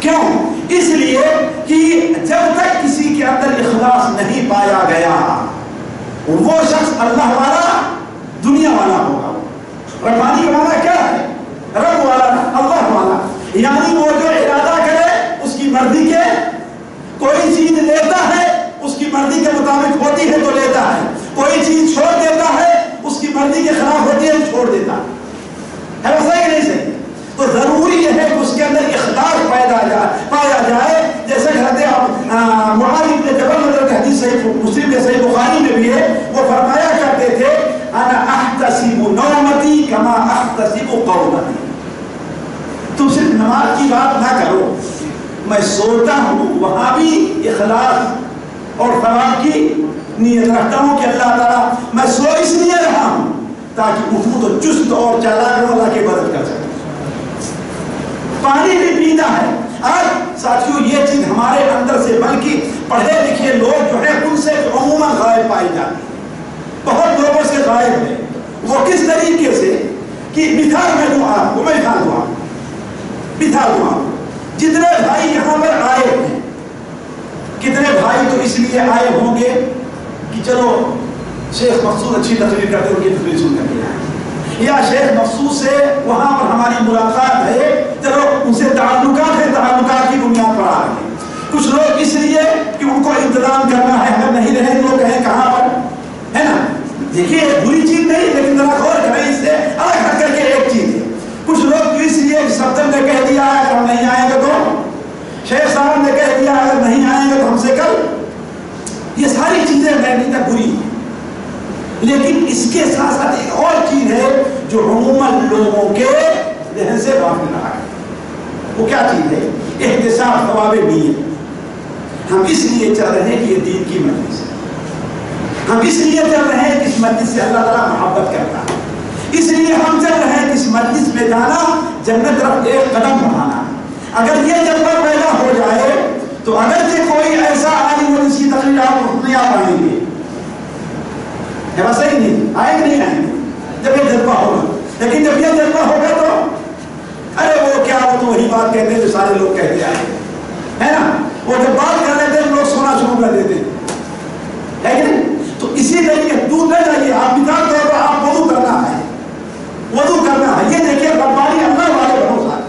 کیوں؟ اس لیے کہ جب تک کسی کے اندر اخلاص نہیں پایا گیا، وہ شخص اللہ والا دنیا والا ہوگا۔ ربانی والا کیا ہے؟ رب والا اللہ والا یعنی وہ جو ارادہ کرے، اس کی مرضی کے کوئی چیز لیتا ہے، اس کی مرضی کے مطابق ہوتی ہے تو لیتا ہے۔ کوئی چیز چھوڑ دیتا ہے، اس کی مرضی کے خلاف ہوتی ہے تو چھوڑ دیتا ہے۔ ہے ویسا ہی نہیں صحیح؟ تو ضروری یہ ہے کہ اس کے اندر اخلاق پیدا جائے، پایا جائے۔ جیسے کہ حضرت معاذ بن جبل، حضرت حدیث صحیح، مسلم کے صحیح بخاری میں بھی ہے، وہ فرمایا کرتے تھے انا احتسب نومتی کما احتسب قومتی تم صرف نماز کی بات نہ کرو. میں سوتا ہوں وہاں بھی اخلاص اور ثواب کی نیت رکھتا ہوں کہ اللہ تعالیٰ میں سو اس لیے رہا ہوں تاکہ اٹھوں تو چست اور چالاک ہوں اللہ کی مدد کر سکوں. پانی بھی پینا ہے. آج ساتھیوں یہ چیز ہمارے اندر سے بلکہ پڑھے لکھے لوگ جو ہیں، ان سے عموماً غائب پائی جاتی بہت لوگوں سے غائب ہے. وہ کس طریقے سے کہ مثال میں دوں آپ کو میں مثال دوں آپ مثال دوں آپ جتنے بھائی یہاں پر آئے ہیں، کتنے بھائی تو اس لیے آئے ہوں گے کہ چلو، شیخ مقصود اچھی تقریر کرتے ان کی تقریر سن کر کے۔ آئے یا شیخ مقصود سے وہاں پر ہماری ملاقات ہے، چلو، ان سے تعلقات ہے تعلقات کی بنیاد پر آ رہے ہیں۔ کچھ لوگ اس لیے کہ ان کو انتظام کرنا ہے اگر نہیں رہے، تو کہیں کہاں پر؟ ہے نا؟ دیکھیے، بری چیز نہیں، لیکن ذرا غور کریں اس سے۔ الگ ہٹ کر کے ایک چیز۔ ہے کچھ لوگ اس لیے سبتم نے کہہ دیا ہے کہ ہم نہیں آئیں گے تو۔ شیخ صاحب نے کہہ دیا اگر نہیں آئیں گے تو ہم سے کل۔ یہ ساری چیزیں میں نہیں تک بری۔ ہیں لیکن اس کے ساتھ ساتھ ایک اور چیز ہے جو عموماً لوگوں کے ذہن سے غافل رہا ہے وہ کیا چیز ہے؟ احتساب ثواب نیت ہم اس لیے چل رہے ہیں کہ یہ دین کی مجلس ہے۔ ہم اس لیے چل رہے ہیں کہ اس مجلس سے اللہ تعالیٰ محبت کرتا ہے۔ اس لیے ہم چل رہے ہیں کہ اس مجلس میں جانا، جنت طرف ایک قدم بڑھانا۔ اگر یہ جذبہ پیدا ہو جائے، تو اگرچہ کوئی ایسا عالم ہو جس کی تقریر آپ نہیں آ پائیں گے۔ ہے ویسا ہی نہیں، آئے گے نہیں آئیں گے جب یہ جذبہ ہوگا۔ لیکن جب یہ جذبہ ہوگا تو، ارے وہ کیا وہ تو وہی بات کہتے ہیں جو سارے لوگ کہتے آئے ہیں۔ ہے نا؟ وہ جب بات کر لیتے ہیں، لوگ سونا شروع کر دیتے ہیں۔ ہے اسی طریقے دور نہ جائیے، آپ مثال طور پر آپ وضو کرنا ہے۔ وضو کرنا ہے۔ یہ دیکھیے ربانی اللہ والے بنو سارے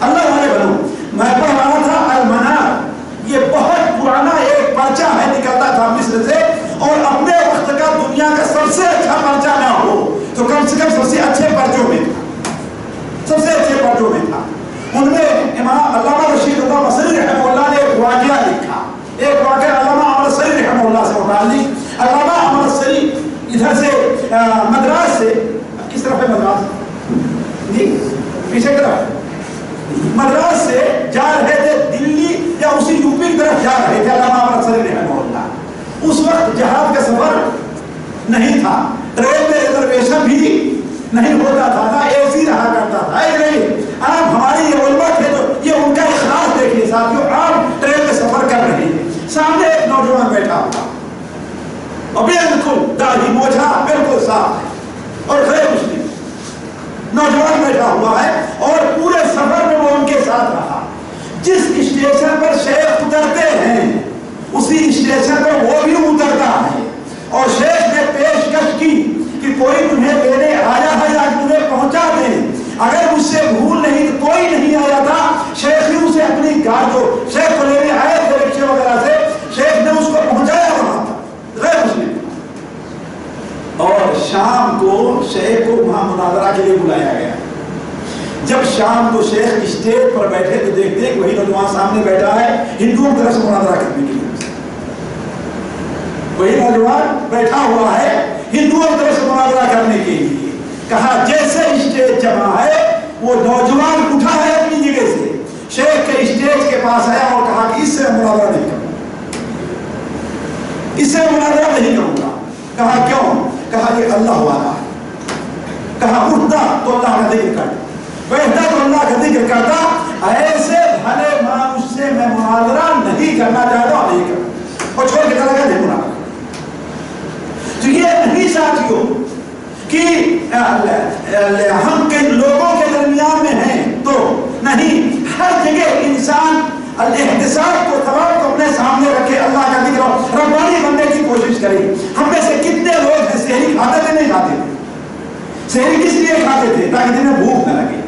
اللہ والے بنو۔ میں پڑھ رہا تھا، المنار۔ یہ بہت پرانا ایک پرچہ ہے، نکلتا تھا مصر سے۔ اور اپنے وقت کا دنیا کا سب سے اچھا پرچہ نہ ہو، تو کم سے کم سب سے اچھے پرچوں میں تھا۔ سب سے اچھے پرچوں میں تھا۔ ان میں امام علامہ رشید اللہ مصری رحمہ اللہ نے ایک واقعہ لکھا۔ ایک واقعہ علامہ عمر سری رحمہ اللہ سے متعلق۔ علامہ عمر سری ادھر سے مدراس سے کس طرف ہے مدراس جی پیچھے طرف مدراس سے جا رہے تھے دلی یا اسی یوپی کی طرف جا رہے تھے علامہ عمر سری رحمہ اللہ اس وقت جہاد کا سفر نہیں تھا. ٹرین میں ریزرویشن بھی نہیں ہوتا تھا، نہ اے سی رہا کرتا تھا. اے نہیں، آپ ہماری یہ علماء تھے تو یہ ان کا اخلاص دیکھیے ساتھیوں آپ ٹرین میں سفر کر رہے ہیں۔ سامنے ایک نوجوان بیٹھا ہوا اور بالکل داڑھی بالکل صاف ہے۔ اور غیر مسلم۔ نوجوان بیٹھا ہوا ہے اور پورے سفر میں وہ ان کے ساتھ رہا۔ جس اسٹیشن پر شیخ اترتے ہیں، اسی اسٹیشن پر وہ بھی اترتا ہے۔ اور شیخ نے پیشکش کی کہ کوئی تمہیں لینے آیا ہے یا تمہیں پہنچا دے۔ اگر مجھ سے بھول نہیں، تو کوئی نہیں آیا تھا، شیخ نے اسے اپنی کار جو شیخ کو لینے آئے تھے رکشے وغیرہ سے شیخ نے اس کو پہنچایا وہاں پر غیر مسلم شام کو شیخ کو وہاں منادرا کے لیے بلایا گیا۔ جب شام کو شیخ اسٹیج پر بیٹھے تو دیکھتے کہ وہی نوجوان سامنے بیٹھا ہے ہندوؤں کی طرف سے مناظرہ کرنے کے لیے۔ وہی نوجوان بیٹھا ہوا ہے ہندوؤں کی طرف سے مناظرہ کرنے کے لیے۔ کہا، جیسے اسٹیج جمع ہے، وہ نوجوان اٹھا ہے اپنی جگہ سے۔ شیخ کے اسٹیج کے پاس آیا اور کہا کہ اس سے مناظرہ نہیں کروں اس سے مناظرہ نہیں کروں گا۔ کہا، کیوں؟ کہا کہ اللہ والا ہے۔ کہا اٹھتا تو اللہ کا ذکر کرتا بیٹھتا تو اللہ کا ذکر کرتا ایسے بھلے مانوس سے میں مناظرہ نہیں کرنا چاہتا ہوں نہیں کرتا۔ اور چھوڑ کے چلا گیا جی نہیں مناظرہ تو یہ نہیں ساتھیوں کہ ہم کے لوگوں کے درمیان میں ہیں تو نہیں، ہر جگہ انسان الاحتساب کو تمام کو اپنے سامنے رکھے، اللہ کا ذکر ربانی بننے کی کوشش کرے۔ ہم میں سے کتنے لوگ ہیں سہری کھاتے تھے نہیں کھاتے تھے؟ سہری کس لیے کھاتے تھے تاکہ دن بھوک نہ لگے؟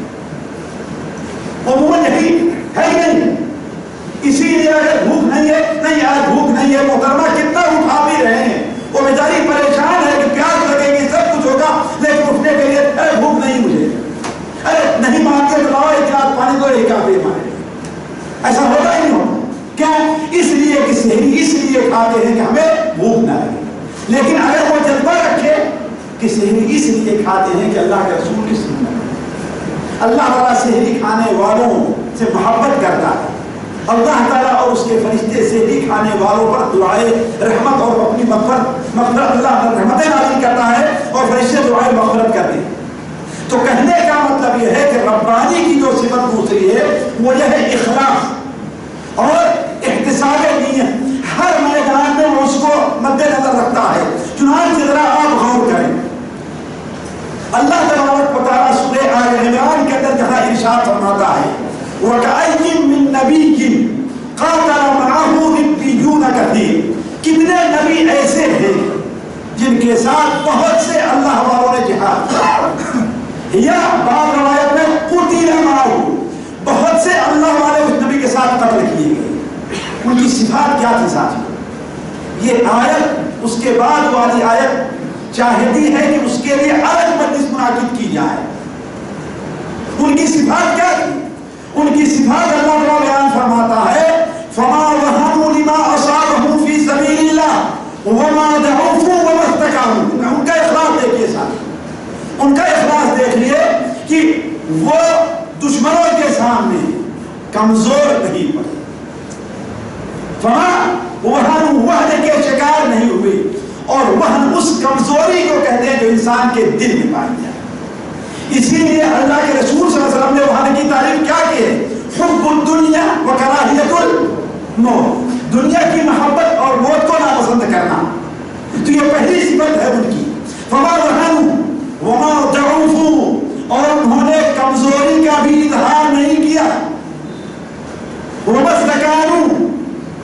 عموماً یہی ہے ہی نہیں۔ اسی لیے اگر بھوک نہیں ہے، نہیں آج بھوک نہیں ہے، محترمہ، کتنا اٹھا بھی رہے ہیں۔ وہ بیچاری پریشان ہے کہ پیاس لگے گی، سب کچھ ہوگا، لیکن اٹھنے کے لیے ارے بھوک نہیں مجھے۔ ارے نہیں مانگتے تو لاؤ، ایک گلاس پانی دو، ایک کافی مانگے ایسا ہوتا ہی نہیں ہوتا۔ کیا اس لیے کہ سہری اس لیے کھاتے ہیں کہ ہمیں بھوک نہ لگے؟ لیکن اگر وہ جذبہ رکھے کہ سہری اس لیے کھاتے ہیں کہ اللہ کے رسول کی سنت اللہ تعالیٰ سہری کھانے والوں سے محبت کرتا ہے۔ اللہ تعالیٰ اور اس کے فرشتے سے بھی کھانے والوں پر دعائیں رحمت اور اپنی مغفرت مغفرت اللہ رحمتیں نازل کرتا ہے اور فرشتے دعائیں مغفرت کرتے ہیں۔ تو کہنے کا مطلب یہ ہے کہ ربانی کی جو صفت دوسری ہے، وہ یہ ہے اخلاص۔ اور احتساب نیت ہر میدان میں وہ اس کو مد نظر رکھتا ہے چنانچہ ذرا آپ غور کریں اللہ تبارک و تعالیٰ سورہ آل عمران کے اندر جہاں ارشاد فرماتا ہے وَكَأَيٍّ مِّن نَبِيٍّ قَاتَلَ مَعَهُ رِبِّيُّونَ كَثِيرٌ کتنے نبی ایسے ہیں جن کے ساتھ بہت سے اللہ والوں نے جہاد کیا۔ یا بعض روایت میں قُتِلَ مَعَهُ، بہت سے اللہ والے اس نبی کے ساتھ قتل کیے گئے۔ ان کی صفات کیا تھی ساتھی؟ یہ آیت، اس کے بعد والی آیت چاہتی ہے کہ اس کے لیے الگ مجلس منعقد کی جائے۔ ان کی صفات کیا تھی؟ ان کی صفات اللہ تعالیٰ بیان فرماتا ہے، فما وهنوا لما اصابهم وما ضعفوا وما استكانوا ان کا اخلاص دیکھیے ساتھ ان کا اخلاص دیکھ لیے کہ وہ دشمنوں کے سامنے کمزور نہیں پڑے فما وهنوا وحدے کے شکار نہیں ہوئے. اور وہن اس کمزوری کو کہتے ہیں جو انسان کے دل میں پائی جائے. اسی لیے اللہ کے رسول صلی اللہ علیہ وسلم نے وہاں کی تعریف کیا کی ہے حب الدنیا و کراہیت الموت دنیا کی محبت اور موت کو ناپسند کرنا۔ تو یہ پہلی صفت ہے ان کی۔ فما وہن وما ضعفوا اور انہوں نے کمزوری کا بھی اظہار نہیں کیا۔ ومستکانو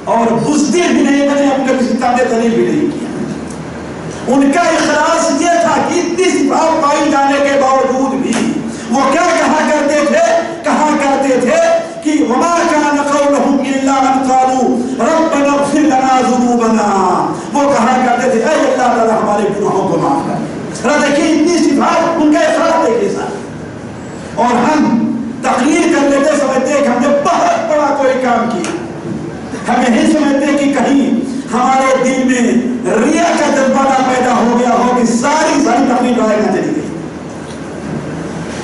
اور بزدل بھی نہیں بنے اپنے کسی تابع دلیل بھی نہیں کیا۔ ان کا اخلاص یہ تھا کہ اتنی صفات پائی جانے کے باوجود بھی وہ کیا کہا کرتے تھے؟ کہا کرتے تھے کہ وما كان قولهم الا ان قالوا ربنا اغفر لنا ذنوبنا۔ وہ کہا کرتے تھے، اے اللہ تعالی، ہمارے گناہوں کو معاف کر۔ ذرا دیکھیے اتنی صفات ان کا اخلاص دیکھیے ساتھ۔ اور ہم تقریر کر لیتے سمجھتے ہیں کہ ہم نے بہت بڑا کوئی کام کیا۔ ہم یہی سمجھتے کہ کہیں ہمارے دل میں ریا کا جذبہ نہ پیدا ہو گیا ہو کہ ساری ساری تقریب رائے نہ چلی گئی۔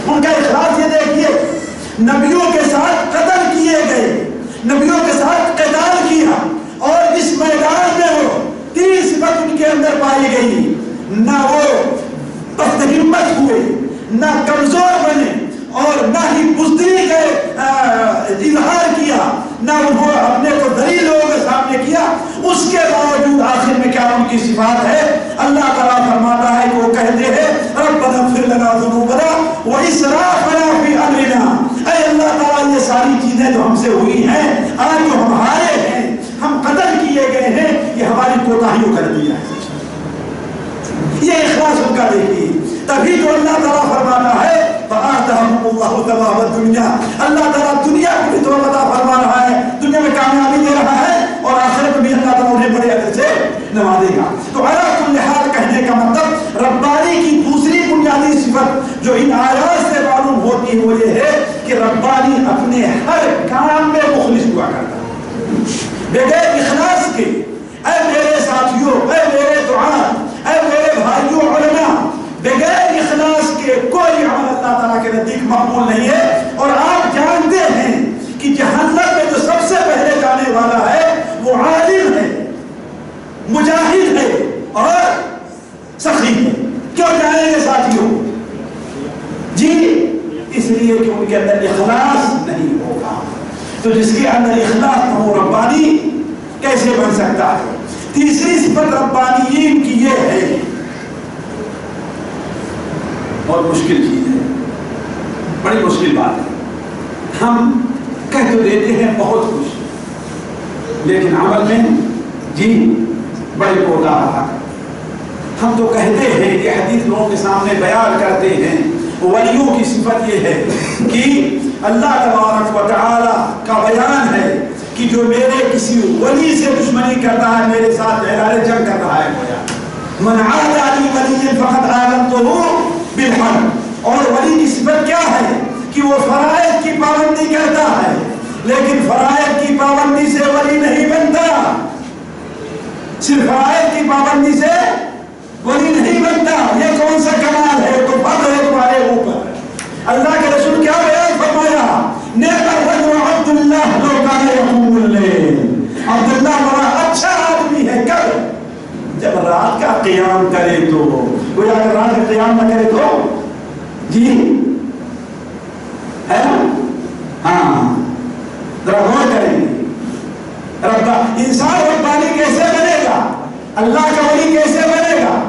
ان کا اخلاص یہ دیکھیے، نبیوں کے ساتھ قتل کیے گئے۔ نبیوں کے ساتھ قتال کیا اور اس میدان میں وہ تین صفت ان کے اندر پائی گئی۔ نہ وہ بست ہمت ہوئے، نہ کمزور بنے اور نہ ہی بزدلی کا اظہار کیا، نہ انہوں اپنے کو دلیل لوگوں کے سامنے کیا۔ اس کے باوجود آخر میں کیا ان کی صفات ہے؟ اللہ تعالیٰ فرماتا ہے کہ وہ کہتے ہیں، ربنا اغفر لنا ذنوبنا واسرافنا فی امرنا۔ اے اللہ تعالیٰ، یہ ساری چیزیں جو ہم سے ہوئی ہیں، آج جو ہم ہارے ہیں، ہم قتل کیے گئے ہیں، یہ ہماری کوتاہیوں کر دیا ہے یہ اخلاص ان کا دیکھیے۔ تبھی تو اللہ تعالیٰ فرمانا ہے، فآتهم اللہ تباب الدنیا اللہ تعالیٰ دنیا کو بھی تو عطا فرما رہا ہے، دنیا میں کامیابی دے رہا ہے، اور آخرت میں بھی اللہ تعالیٰ انہیں بڑے اجر سے نوازے گا۔ تو علا کل حال کہنے کا مطلب ربانی کی دوسری بنیادی صفت، جو ان آیات کی وجہ ہے کہ ربانی اپنے ہر کام میں مخلص ہوا کرتا بغیر اخلاص کے۔ اے میرے ساتھیوں، اے میرے دعا اے میرے بھائیوں، علماء۔ بغیر اخلاص کے کوئی عمل اللہ تعالیٰ کے نزدیک مقبول نہیں ہے۔ اور آپ جانتے ہیں کہ جہنم میں جو سب سے پہلے جانے والا ہے، وہ عالم ہے، مجاہد ہے اور سخی ہے۔ کیوں جائیں گے ساتھیوں؟ لیے کہ ان کے اندر اخلاص نہیں ہوگا۔ تو جس کے اندر اخلاص نہ ہو، ربانی کیسے بن سکتا ہے؟ تیسری صفت ربانیین کی یہ ہے، بہت مشکل چیز ہے، بڑی مشکل بات ہے۔ ہم کہہ تو دیتے ہیں بہت کچھ، لیکن عمل میں جی بڑی کوتا رہا ہم تو کہتے ہیں کہ حدیث لوگوں کے سامنے بیان کرتے ہیں ولیوں کی صفت یہ ہے کہ اللہ تبارک و تعالی کا بیان ہے کہ جو میرے کسی ولی سے دشمنی کرتا ہے، میرے ساتھ اعلان جنگ کر رہا ہے من عاد علی ولی فقط آلمتہ بالحق۔ اور ولی کی صفت کیا ہے؟ کہ وہ فرائض کی پابندی کرتا ہے، لیکن فرائض کی پابندی سے ولی نہیں بنتا۔ صرف فرائض کی پابندی سے ولی نہیں بنتا۔ یہ کون سا کمال ہے؟ تو فضل ہے اللہ کے رسول کیا بیان فرمایا؟ نیک الرجل عبداللہ لو کان یقوم اللیل عبداللہ بڑا اچھا آدمی ہے کب جب رات کا قیام کرے تو کوئی اگر رات کا قیام نہ کرے تو؟ جی؟ ہے ہاں۔ ذرا غور کریں۔ ربا، انسان ربانی کیسے بنے گا؟ اللہ کا ولی کیسے بنے گا؟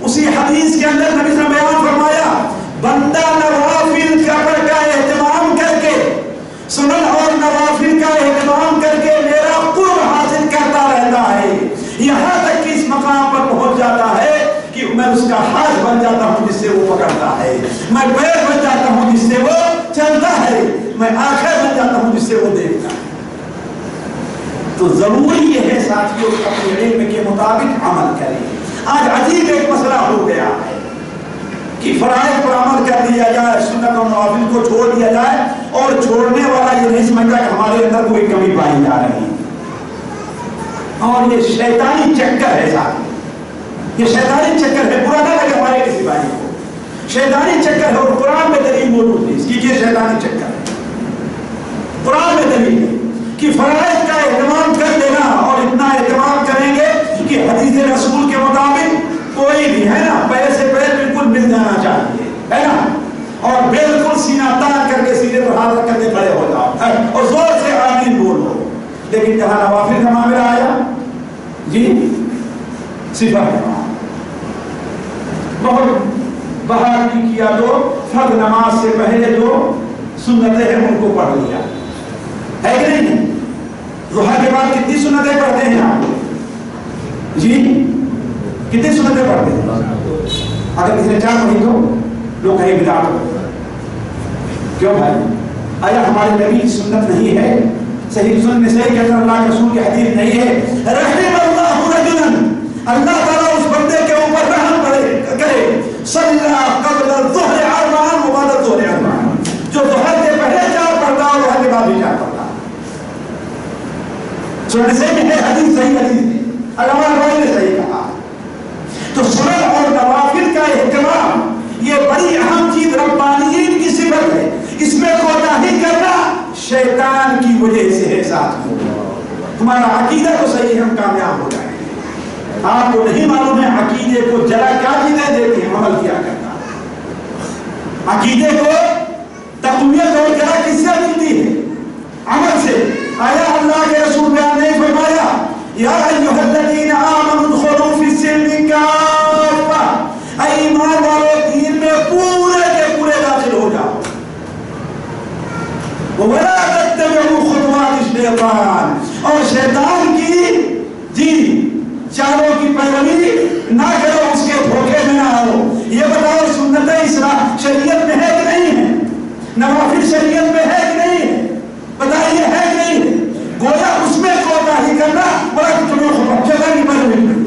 اسی حدیث کے اندر نبی نے بیان فرمایا، بندہ نوافل قبر کا اہتمام کر کے سنن اور نوافل کا اہتمام کر کے میرا قرب حاصل کرتا رہتا ہے یہاں تک کہ اس مقام پر پہنچ جاتا ہے کہ میں اس کا ہاتھ بن جاتا ہوں جس سے وہ پکڑتا ہے میں پیر بن جاتا ہوں جس سے وہ چلتا ہے میں آنکھیں بن جاتا ہوں جس سے وہ دیکھتا ہے۔ تو ضروری یہ ہے ساتھیوں اپنے علم کے مطابق عمل کریں۔ آج عجیب ایک مسئلہ ہو گیا ہے کہ فرائض پر عمل کر دیا جائے، سنت اور نوافل کو چھوڑ دیا جائے اور چھوڑنے والا یہ نہیں سمجھتا کہ ہمارے اندر کوئی کمی پائی جا رہی اور یہ شیطانی چکر ہے ساتھ۔ یہ شیطانی چکر ہے۔ برا نہ لگے ہمارے کسی بھائی کو۔ شیطانی چکر ہے اور قرآن میں دلیل موجود ہے۔ اس کی یہ شیطانی چکر قرآن میں دلیل کہ فرائض کا اہتمام کر لینا اور اتنا اہتمام کریں گے کہ حدیث رسول کے مطابق کوئی بھی، ہے نا پیر سے پیر بالکل مل جانا چاہیے، ہے نا؟ اور بالکل سینہ تان کر کے سیدھے پر ہاتھ کر کے کھڑے ہو جاؤ اور زور سے آمین بولو۔ لیکن جہاں نوافل کا معاملہ آیا۔ جی صفر بہت باہر کی کیا تو فرد نماز سے پہلے جو سنتیں ہیں، ان کو پڑھ لیا۔ ہے کہ نہیں روحا کے بعد کتنی سنتیں پڑھتے ہیں آپ جی کتنی سنتیں پڑھتے ہیں اگر کسی نے چار پڑھی تو لوگ کہیں بلا کیوں بھائی آیا ہمارے نبی سنت نہیں ہے صحیح سنت میں صحیح کہتا اللہ کے رسول کی حدیث نہیں ہے رحم اللہ رجلا اللہ تعالیٰ اس بندے کے اوپر رحم کرے کرے صلی قبل الظہر اربعا وبعد الظہر اربعا جو ظہر کے پہلے چار پڑھتا اور ظہر کے بعد بھی چار پڑھتا سننے سے بھی ہے، حدیث صحیح، حدیث. علامہ روائی نے صحیح کہا۔ تو سنن اور نوافل کا اہتمام، یہ بڑی اہم چیز ربانیین کی صفت ہے۔ اس میں کوتاہی کرنا شیطان کی وجہ سے ہے ساتھ ہمارا عقیدہ تو صحیح ہے، ہم کامیاب ہو جائیں۔ گے آپ کو نہیں معلوم ہے عقیدے کو جلا کیا چیزیں دیتی ہیں عمل کیا کرنا۔ عقیدے کو تقویت اور جلا کس سے ملتی ہے؟ عمل سے۔ آیا اللہ کے رسول بیان نے فرمایا، یا ایوہ الذین آمنوا ادخلوا فی السلم کافہ۔ اے ایمان والو، دین میں پورے کے پورے داخل ہو جاؤ۔ وَلَا تَتَّبِعُوا خُطْوَاتِ الشَّيْطَانِ اور شیطان کی جی چالوں کی پیروی نہ کرو، اس کے دھوکے میں نہ آؤ یہ بتاؤ سنت اسلام شریعت میں ہے کہ نہیں ہے نوافل شریعت میں ہے کہ نہیں ہے بتائیے ہے کہ نہیں ہے گویا اس میں کوتاہی کرنا بڑا تمہیں خبر جگہ کی پیروی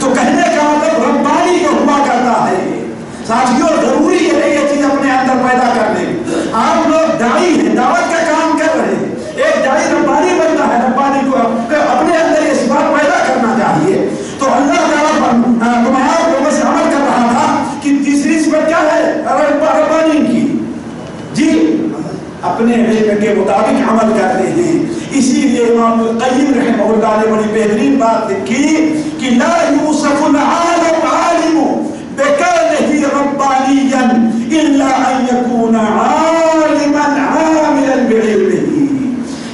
تو کہنے کا مطلب ربانی جو ہوا کرتا ہے ساتھیوں ضروری ہے یہ چیز لیے امام القیم رحمہ اللہ نے بڑی بہترین بات لکھی کہ لا یوسف العالم عالم بکانه ربانیا الا ان يكون عالما عاملا بعلمه.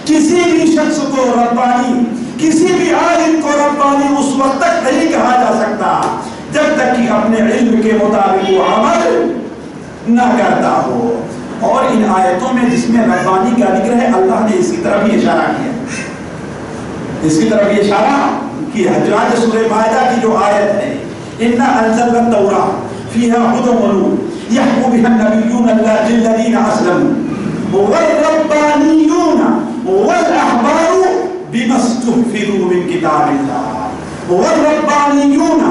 کسی بھی شخص کو ربانی، کسی بھی عالم کو ربانی اس وقت تک نہیں کہا جا سکتا جب تک کہ اپنے علم کے مطابق وہ عمل نہ کرتا ہو۔ اور ان آیتوں میں جس میں ربانی کا ذکر ہے، اللہ نے اس کی طرف بھی اشارہ کیا۔ اس کی طرف بھی اشارہ کیا جو آج سورہ معاہدہ کی جو آیت ہے اِنَّا أَنزَلْنَا التَّوْرَةَ فِيهَا هُدًى وَنُورٌ يَحْكُمُ بِهَا النَّبِيُّونَ لِلَّذِينَ أَسْلَمُوا وَالرَّبَّانِيُّونَ وَالْأَحْبَارُ بِمَا اسْتُحْفِظُوا مِنْ كِتَابِ اللَّهِ وَالرَّبَّانِيُّونَ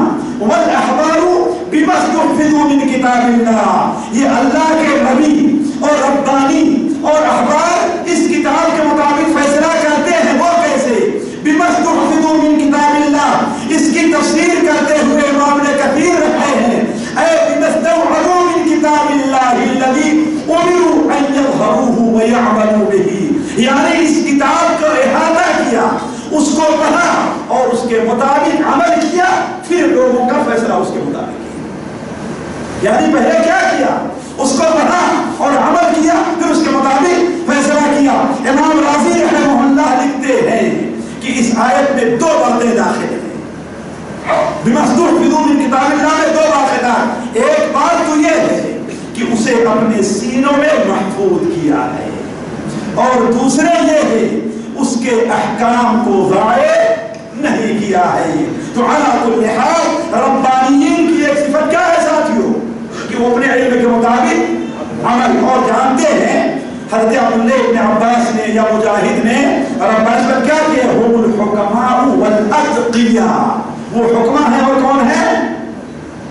وَالْأَحْبَارُ بِمَا اسْتُحْفِظُوا مِنْ كِتَابِ اللَّهِ یہ اللہ کے نبی اور ربانی اور احبار اس کتاب کے مطابق فیصلہ کرتے ہیں وہ کیسے بِمَسْتُحْفِظُوا مِنْ كِتَابِ اللَّهِ اس کی تفسیر کرتے ہوئے امام نے کثیر رکھے ہیں۔ اے بِمَسْتَوْعَدُوا مِنْ كِتَابِ اللَّهِ الَّذِي اُمِرُوا أَنْ يَظْهَرُوهُ وَيَعْمَلُوا بِهِ۔ یعنی اس کتاب کو احاطہ کیا، اس کو پڑھا اور اس کے مطابق عمل کیا، پھر لوگوں کا فیصلہ اس کے مطابق۔ کیا یعنی پہلے کیا کیا؟ اس کو پڑھا اور عمل کیا، پھر اس کے مطابق فیصلہ کیا۔ امام راضی رحمہ اللہ لکھتے ہیں کہ اس آیت میں دو باتیں داخل ہیں۔ بمصدور بدون کتاب اللہ میں دو باتیں داخل ایک بات تو یہ ہے کہ اسے اپنے سینوں میں محفوظ کیا ہے۔ اور دوسرے یہ ہے، اس کے احکام کو ضائع نہیں کیا ہے۔ تو علا کل حال ربانیین کی ایک صفت کیا ہے ساتھیوں؟ کہ وہ اپنے علم کے مطابق عمل، اور جانتے ہیں، حضرت عبداللہ ابن عباس نے یا مجاہد نے ربانیت کیا کیا ہم الحکماء والاتقیاء وہ حکمہ ہیں اور کون ہیں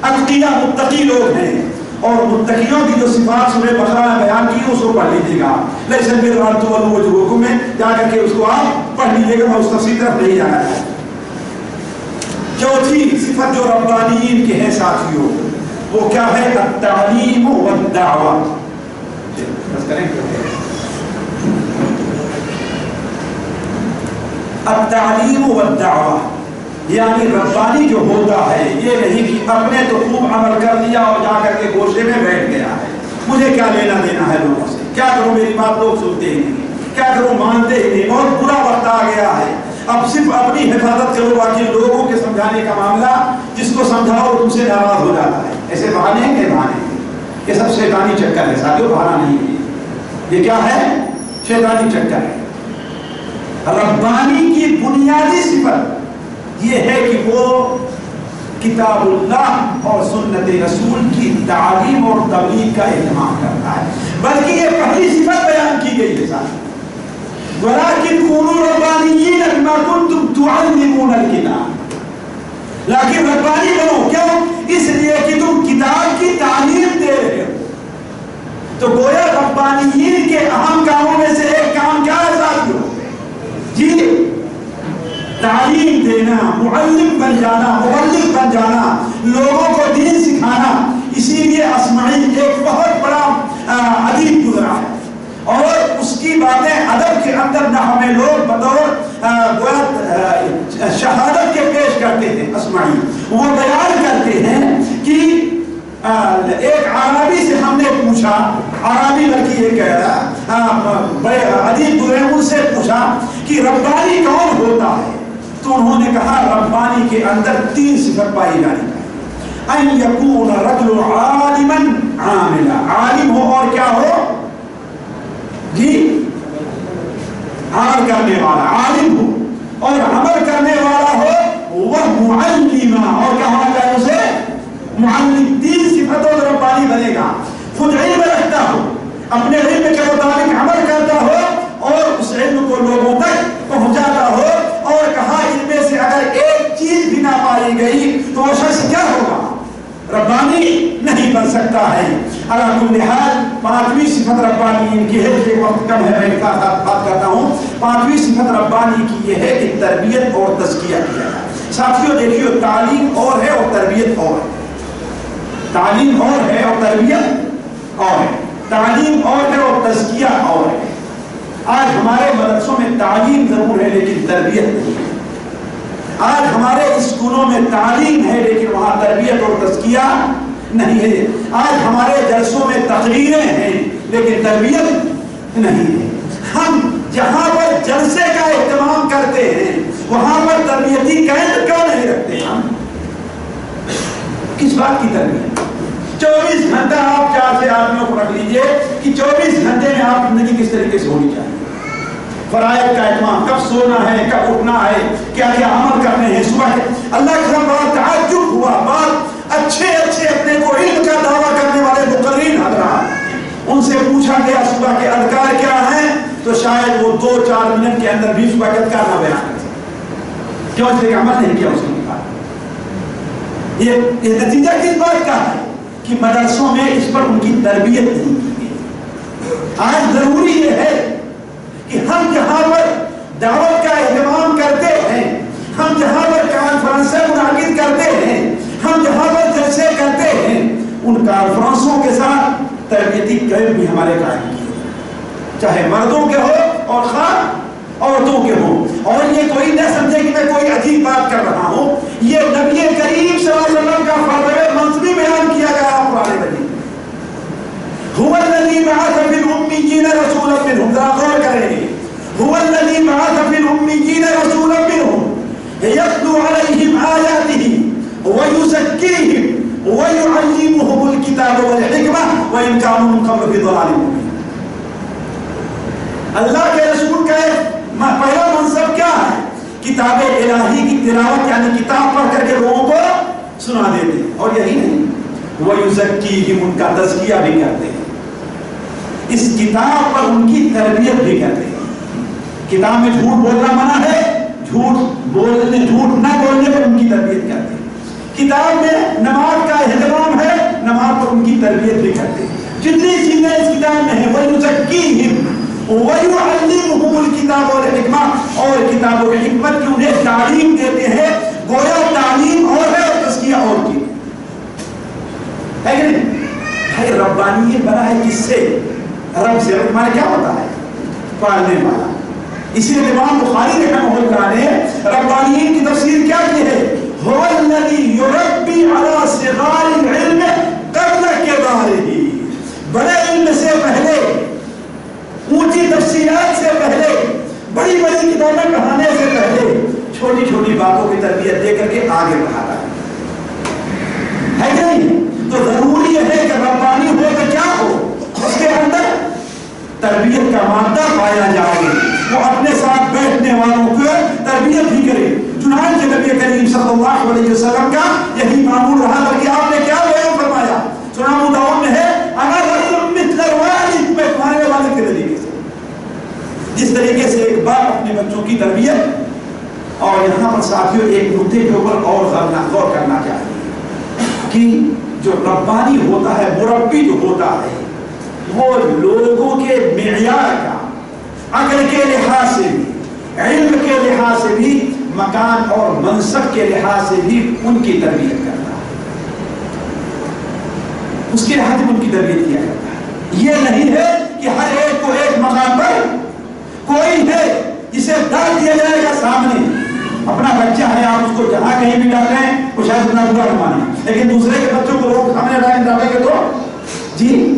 اتقیاء متقی لوگ ہیں۔ اور متقیوں کی جو صفات سورہ بقرہ میں بیان کی اس کو پڑھ لیجیے گا۔ لیکن پھر رات تو وہ جو حکم ہے جا کر کے اس کو آپ پڑھ لیجیے گا میں اس تفصیل طرف نہیں جانا ہے۔ چوتھی صفت جو ربانیین کے ہیں ساتھیوں، وہ کیا ہے؟ التعلیم والدعوہ۔ بس کریں التعلیم والدعوہ۔ یعنی ربانی جو ہوتا ہے، یہ نہیں کہ اپنے تو خوب عمل کر لیا اور جا کر کے گوشے میں بیٹھ گیا ہے۔ مجھے کیا لینا دینا ہے لوگوں سے؟ کیا کروں میری بات لوگ سنتے ہی نہیں۔ کیا کروں مانتے ہی نہیں؟ بہت برا وقت آ گیا ہے۔ اب صرف اپنی حفاظت کرو باقی لوگوں کے سمجھانے کا معاملہ، جس کو سمجھاؤ تم سے ناراض ہو جاتا ہے۔ ایسے بہانے ہیں کہ بہانے ہیں۔ یہ سب شیطانی چکر ہے ساتھیوں بہانا نہیں ہے۔ یہ کیا ہے؟ شیطانی چکر ہے۔ ربانی کی بنیادی صفت۔ یہ ہے کہ وہ کتاب اللہ اور سنت رسول کی تعلیم اور تبلیغ کا اہتمام کرتا ہے۔ بلکہ یہ پہلی صفت بیان کی گئی ہے ساتھ۔ ولیکن کونوا ربانیین بما کنتم تعلمون الکتاب لیکن ربانی بنو کیوں اس لیے کہ تم کتاب کی تعلیم دے رہے ہو۔ تو گویا ربانیین کے اہم کاموں میں سے ایک کام کیا ہے ساتھیوں جی تعلیم دینا، معلم بن جانا مبلغ بن جانا، لوگوں کو دین سکھانا، اسی لیے اسماعیل ایک بہت بڑا ادیب گزرا ہے۔ اور اس کی باتیں ادب کے اندر نہ ہمیں لوگ بطور شہادت کے پیش کرتے ہیں اسماعیل۔ وہ بیان کرتے ہیں کہ ایک عربی سے ہم نے پوچھا، عربی لڑکی یہ کہہ رہا بڑے ادیب گزرے، ان سے پوچھا کہ ربانی کون ہوتا ہے؟ تو انہوں نے کہا، ربانی کے اندر تین صفت پائی جانی ان یکون رجل عالما عاملا. عالم ہو اور کیا ہو؟ جی عمل کرنے والا، عالم ہو۔ اور عمل کرنے والا ہو، وہ معلمہ۔ اور کیا ہونا چاہیے اسے؟ معلم۔ تین صفتوں سے ربانی بنے گا۔ خود علم رکھتا ہو، اپنے علم کے مطابق عمل کرتا ہو اور اس علم کو لوگوں تک پہنچاتا ہو اور کہا اگر ایک چیز بھی نہ پائی گئی تو وہ شخص کیا ہوگا؟ ربانی نہیں بن سکتا ہے۔ اللہ کل حال پانچویں صفت ربانی ان کی ہے کہ وقت کم ہے، میں بات کرتا ہوں۔ پانچویں صفت ربانی کی یہ ہے کہ تربیت اور تزکیہ کیا جائے۔ ساتھیوں، دیکھیے، تعلیم اور ہے اور تربیت اور ہے۔ تعلیم اور ہے اور تربیت اور ہے۔ تعلیم اور ہے اور تزکیہ اور ہے۔ آج ہمارے مدرسوں میں تعلیم ضرور ہے، لیکن تربیت نہیں۔ ہے آج ہمارے اسکولوں میں تعلیم ہے، لیکن وہاں تربیت اور تزکیہ نہیں ہے۔ آج ہمارے جلسوں میں تقریریں ہیں، لیکن تربیت نہیں ہے۔ ہم جہاں پر جلسے کا اہتمام کرتے ہیں، وہاں پر تربیتی کیمپ کیوں نہیں رکھتے ہم؟ کس بات کی تربیت؟ چوبیس گھنٹہ آپ چار سے آدمیوں کو رکھ لیجیے کہ چوبیس گھنٹے میں آپ زندگی کس طریقے سے ہونی چاہیے؟ فرائض کا اہتمام، کب سونا ہے، کب اٹھنا ہے، کیا کیا عمل کرنے ہیں، صبح کے اللہ کے بڑا تعجب ہوا۔ بات اچھے اچھے اپنے کو علم کا دعویٰ کرنے والے مقررین حضرات۔ ان سے پوچھا گیا صبح کے اذکار کیا ہیں؟ تو شاید وہ دو چار منٹ کے اندر بھی صبح کے اذکار نہ بیان کر کیوں؟ اس لیے عمل نہیں کیا اس کے بعد یہ یہ نتیجہ کس بات کا ہے؟ کہ مدرسوں میں اس پر ان کی تربیت نہیں کی گئی۔ آج ضروری یہ ہے کہ ہم جہاں پر دعوت کا اہتمام کرتے ہیں، ہم جہاں پر کانفرنسیں منعقد کرتے ہیں، ہم جہاں پر جلسے کرتے ہیں، ان کانفرنسوں کے ساتھ تربیتی کیمپ بھی ہمارے قائم کیے چاہے مردوں کے ہو اور خواہ عورتوں کے ہوں۔ اور یہ کوئی نہ سمجھے کہ میں کوئی عجیب بات کر رہا ہوں۔ یہ نبی کریم صلی اللہ علیہ وسلم کا فرض منصبی بیان کیا گیا قرآن مجید۔ هو الذي بعث في الأميين رسولا منهم ذرا غور کریں۔ هو الذي بعث في الأميين رسولا منهم يتلو عليهم آياته ويزكيهم ويعلمهم الكتاب والحكمة وإن كانوا من قبل في ضلال مبين. اللہ کے رسول کا ایک پہلا منصب کیا ہے؟ کتاب الہی کی تلاوت یعنی کتاب پڑھ کر کے لوگوں کو سنا دیتے ہیں، اور یہی نہیں وہ یوزکیہم ان کا تزکیہ بھی کرتے ہیں، اس کتاب پر ان کی تربیت بھی کرتے ہیں۔ کتاب میں جھوٹ بولنا منع ہے؟ جھوٹ بولنے، جھوٹ نہ بولنے پر ان کی تربیت کرتے ہیں۔ کتاب میں نماز کا اہتمام ہے، نماز پر ان کی تربیت بھی کرتے ہیں۔ جتنی چیزیں اس کتاب میں ہیں وہ یوزکیہم وَيُعَلِّمُهُمُ الْكِتَابَ وَالْحِكْمَةِ۔ اور کتاب و حکمت کی انہیں تعلیم دیتے ہیں۔ گویا تعلیم اور ہے اور تذکیہ اور کی۔ ہے کہ نہیں؟ بھائی ربانیت بنا ہے کس سے؟ رب سے۔ رب کیا ہوتا ہے؟ پالنے والا۔ اسی لیے امام بخاری رحمہ اللہ نے ربانیت کی تفسیر کیا کی ہے؟ هو الذي يربي على صغار العلم قبل كباره بڑے علم سے پہلے، اونچی تفصیلات سے پہلے، بڑی بڑی کتابیں پڑھانے سے پہلے چھوٹی چھوٹی باتوں کی تربیت دے کر کے آگے بڑھاتا ہے۔ ہے کہ نہیں؟ تو ضروری ہے کہ ربانی ہو تو کیا ہو؟ اس کے اندر تربیت کا مادہ پایا جائے۔ وہ اپنے ساتھ بیٹھنے والوں کو تربیت بھی کرے۔ چنانچہ نبی کریم صلی اللہ علیہ وسلم کا یہی معمول رہا بلکہ آپ نے کیا بیان فرمایا؟ سنابو داؤد میں ہے، اگر رسول مثل الوالد میں تمہارے والد کے طریقے سے جس طریقے سے ایک باپ اپنے بچوں کی تربیت، اور یہاں پر ساتھیوں ایک نقطے کے اوپر اور غور کرنا چاہیے کہ جو ربانی ہوتا ہے، مربی جو ہوتا ہے، وہ لوگوں کے معیار کا عقل کے لحاظ سے بھی، علم کے لحاظ سے بھی، مکان اور منصب کے لحاظ سے بھی ان کی تربیت کرتا ہے۔ اس کے لحاظ میں ان کی تربیت کیا کرتا ہے۔ یہ نہیں ہے کہ ہر ایک کو ایک مقام پر کوئی ہے جسے ڈال دیا جائے گا سامنے۔ اپنا بچہ ہے، آپ اس کو جہاں کہیں بھی ڈال رہے ہیں، وہ شاید اتنا برا نہ مانے لیکن دوسرے کے بچوں کو لوگ سامنے ڈالیں ڈالیں گے تو؟ جی؟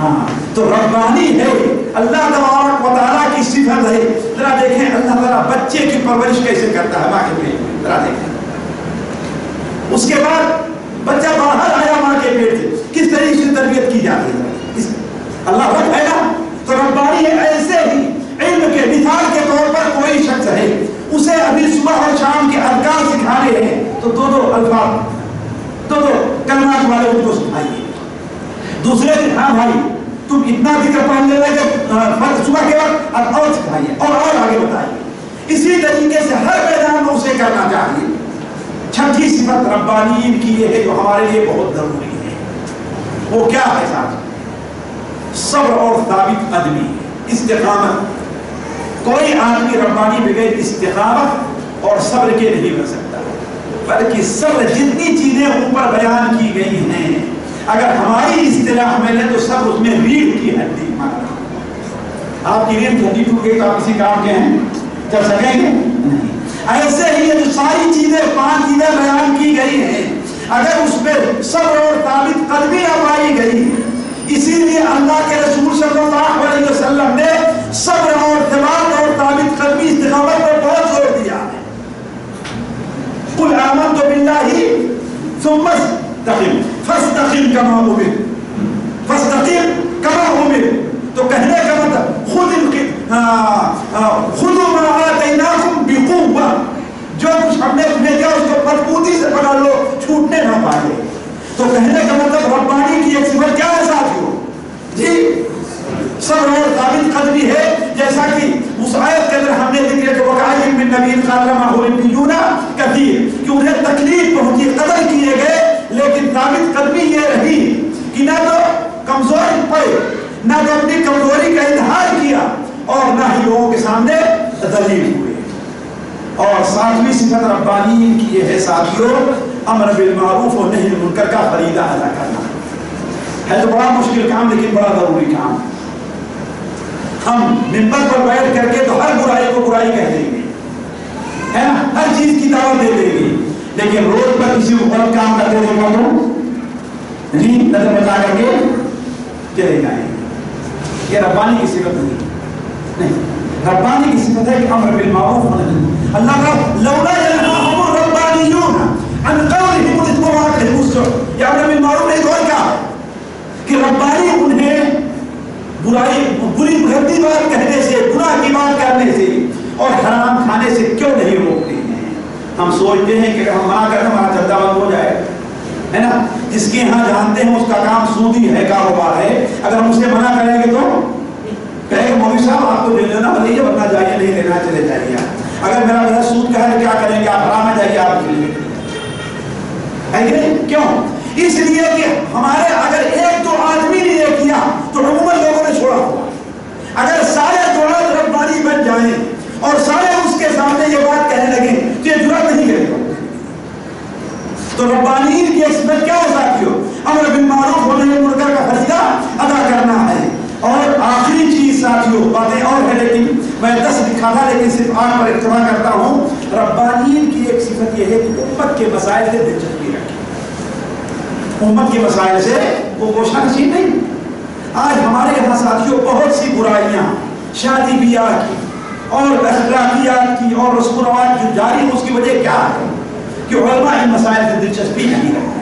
ہاں تو ربانی ہے، اللہ تبارک و تعالیٰ کی صفت ہے۔ ذرا دیکھیں، اللہ تعالیٰ بچے کی پرورش کیسے کرتا ہے ماں کے پیٹ میں، ذرا دیکھیں۔ اس کے بعد بچہ باہر آیا، ماں کے پیٹ سے۔ کس طریقے سے تربیت کی جاتی ہے؟ اللہ رب ہے نا تو ربانی ہے، ایسے ہی علم کے، مثال کے طور پر کوئی شخص ہے، اسے ابھی صبح اور شام کے اذکار سکھانے ہیں۔ تو دو دو الفاظ، دو دو کلمات والے ان کو سکھائیے۔ دوسرے دن ہاں بھائی، تم اتنا ذکر پڑھ لے رہے کہ صبح کے وقت، اب اور سکھائیے، اور اور آگے بتائیے۔ اسی طریقے سے ہر میدان میں اسے کرنا چاہیے۔ چھٹی صفت ربانین کی یہ ہے جو ہمارے لیے بہت ضروری ہے۔ وہ کیا ہے صاحب صبر اور ثابت آدمی استقامت۔ کوئی آدمی ربانی بغیر استقامت اور صبر کے نہیں بن سکتا۔ بلکہ صبر جتنی چیزیں اوپر بیان کی گئی ہیں اگر ہماری اصطلاح میں لیں تو سب اس میں ریڑھ کی ہڈی آپ کی ریل ٹھنڈی ٹوٹ گئی تو آپ کسی کام کے ہیں؟ کر سکیں گے؟ ایسے ہی یہ جو ساری چیزیں پانچ چیزیں بیان کی گئی ہیں، اگر اس پہ صبر اور ثابت قدمی نہ پائی گئی، اسی لیے اللہ کے رسول صلی اللہ علیہ وسلم نے صبر اور ثبات اور ثابت قدمی استقامت پر بہت زور دیا۔ ہے قل آمنت باللہ ثم استقم فاستقم کما امر فاستقم کما امر تو کہنے کا مطلب خود خود ما آتیناکم بقوہ جو کچھ ہم نے تمہیں دیا اس کو مضبوطی سے پکڑ لو چھوٹنے نہ پائے تو کہنے کا مطلب ربانی کی ایک صفت کیا ہے ساتھیوں جی صبر اور ثابت قدمی ہے جیسا کہ اس آیت کے اندر ہم نے ذکر کہ وقائم من نبی خاتمہ ہو النبیون کثیر کہ انہیں تکلیف پہنچی قدر کیے گئے لیکن ثابت قدمی یہ رہی کہ نہ تو کمزور پڑے نہ تو اپنی کمزوری کا اظہار کیا اور نہ ہی لوگوں کے سامنے ذلیل ہوئے۔ اور ساتویں صفت ربانی کی یہ ہے، ساتھیوں، امر بالمعروف اور نہیں منکر کا فریدہ ادا کرنا۔ ہے تو بڑا مشکل کام، لیکن بڑا ضروری کام۔ ہم ممبر پر بیٹھ کر کے تو ہر برائی کو برائی کہہ دیں گے، ہے نا؟ ہر چیز کی دعوت دے دیں گے۔ لیکن روز پر کسی کو غلط کام کرتے دیکھا تو نہیں نظر بچا کر کے چلے جائیں۔ گے یہ ربانی کی صفت نہیں نہیں، ربانی کی صفت ہے کہ امر بالمعروف و نہی اللہ کا لولا ينهاهم الربانيون عن قولهم الاطلاع بالمسر یا امر بالمعروف نہیں، تو اور کہ ربانی انہیں برائی، بری بھرتی بات کہنے سے، گناہ کی بات کرنے سے اور حرام کھانے سے کیوں نہیں روکتے؟ ہیں ہم سوچتے ہیں کہ ہم منع کریں ہمارا چلتا بند ہو جائے، ہے نا؟ جس کے یہاں جانتے ہیں اس کا کام سودی ہے، کاروبار ہے۔ اگر ہم اسے منع کریں گے تو؟ کہے کہ مولوی صاحب، آپ کو لینا بھلے ورنہ جائیے نہیں، لینا چلے جائیے اگر میرا میرا سود کا ہے، کیا کریں گے آپ؟ حرام میں جائیے آپ کے لیے۔ کیوں؟ اس لیے کہ ہمارے اگر ایک دو آدمی نے یہ کیا، تو عموماً لوگوں نے چھوڑا ہوا۔ اگر سارے جوڑا ربانی بن جائیں اور سارے اس کے سامنے یہ بات کہنے لگیں تو یہ جرات نہیں کرے گا۔ تو ربانین کی اسمت کیا ہے ساتھیوں امر بن معروف ہونے منکر کا فریضہ ادا کرنا ہے۔ اور آخری چیز ساتھیوں، باتیں اور ہے لیکن میں دس لکھا تھا لیکن صرف آٹھ پر اجتماع کرتا ہوں۔ ربانین کی ایک صفت یہ ہے کہ امت کے مسائل سے دلچسپی رکھیں امت کے مسائل سے وہ گوشہ نشین نہیں۔ آج ہمارے یہاں ساتھیوں بہت سی برائیاں، شادی بیاہ کی اور اخلاقیات کی اور رسم و رواج جو جاری ہے اس کی وجہ کیا ہے؟ کہ علماء ان مسائل سے دلچسپی نہیں رکھتے۔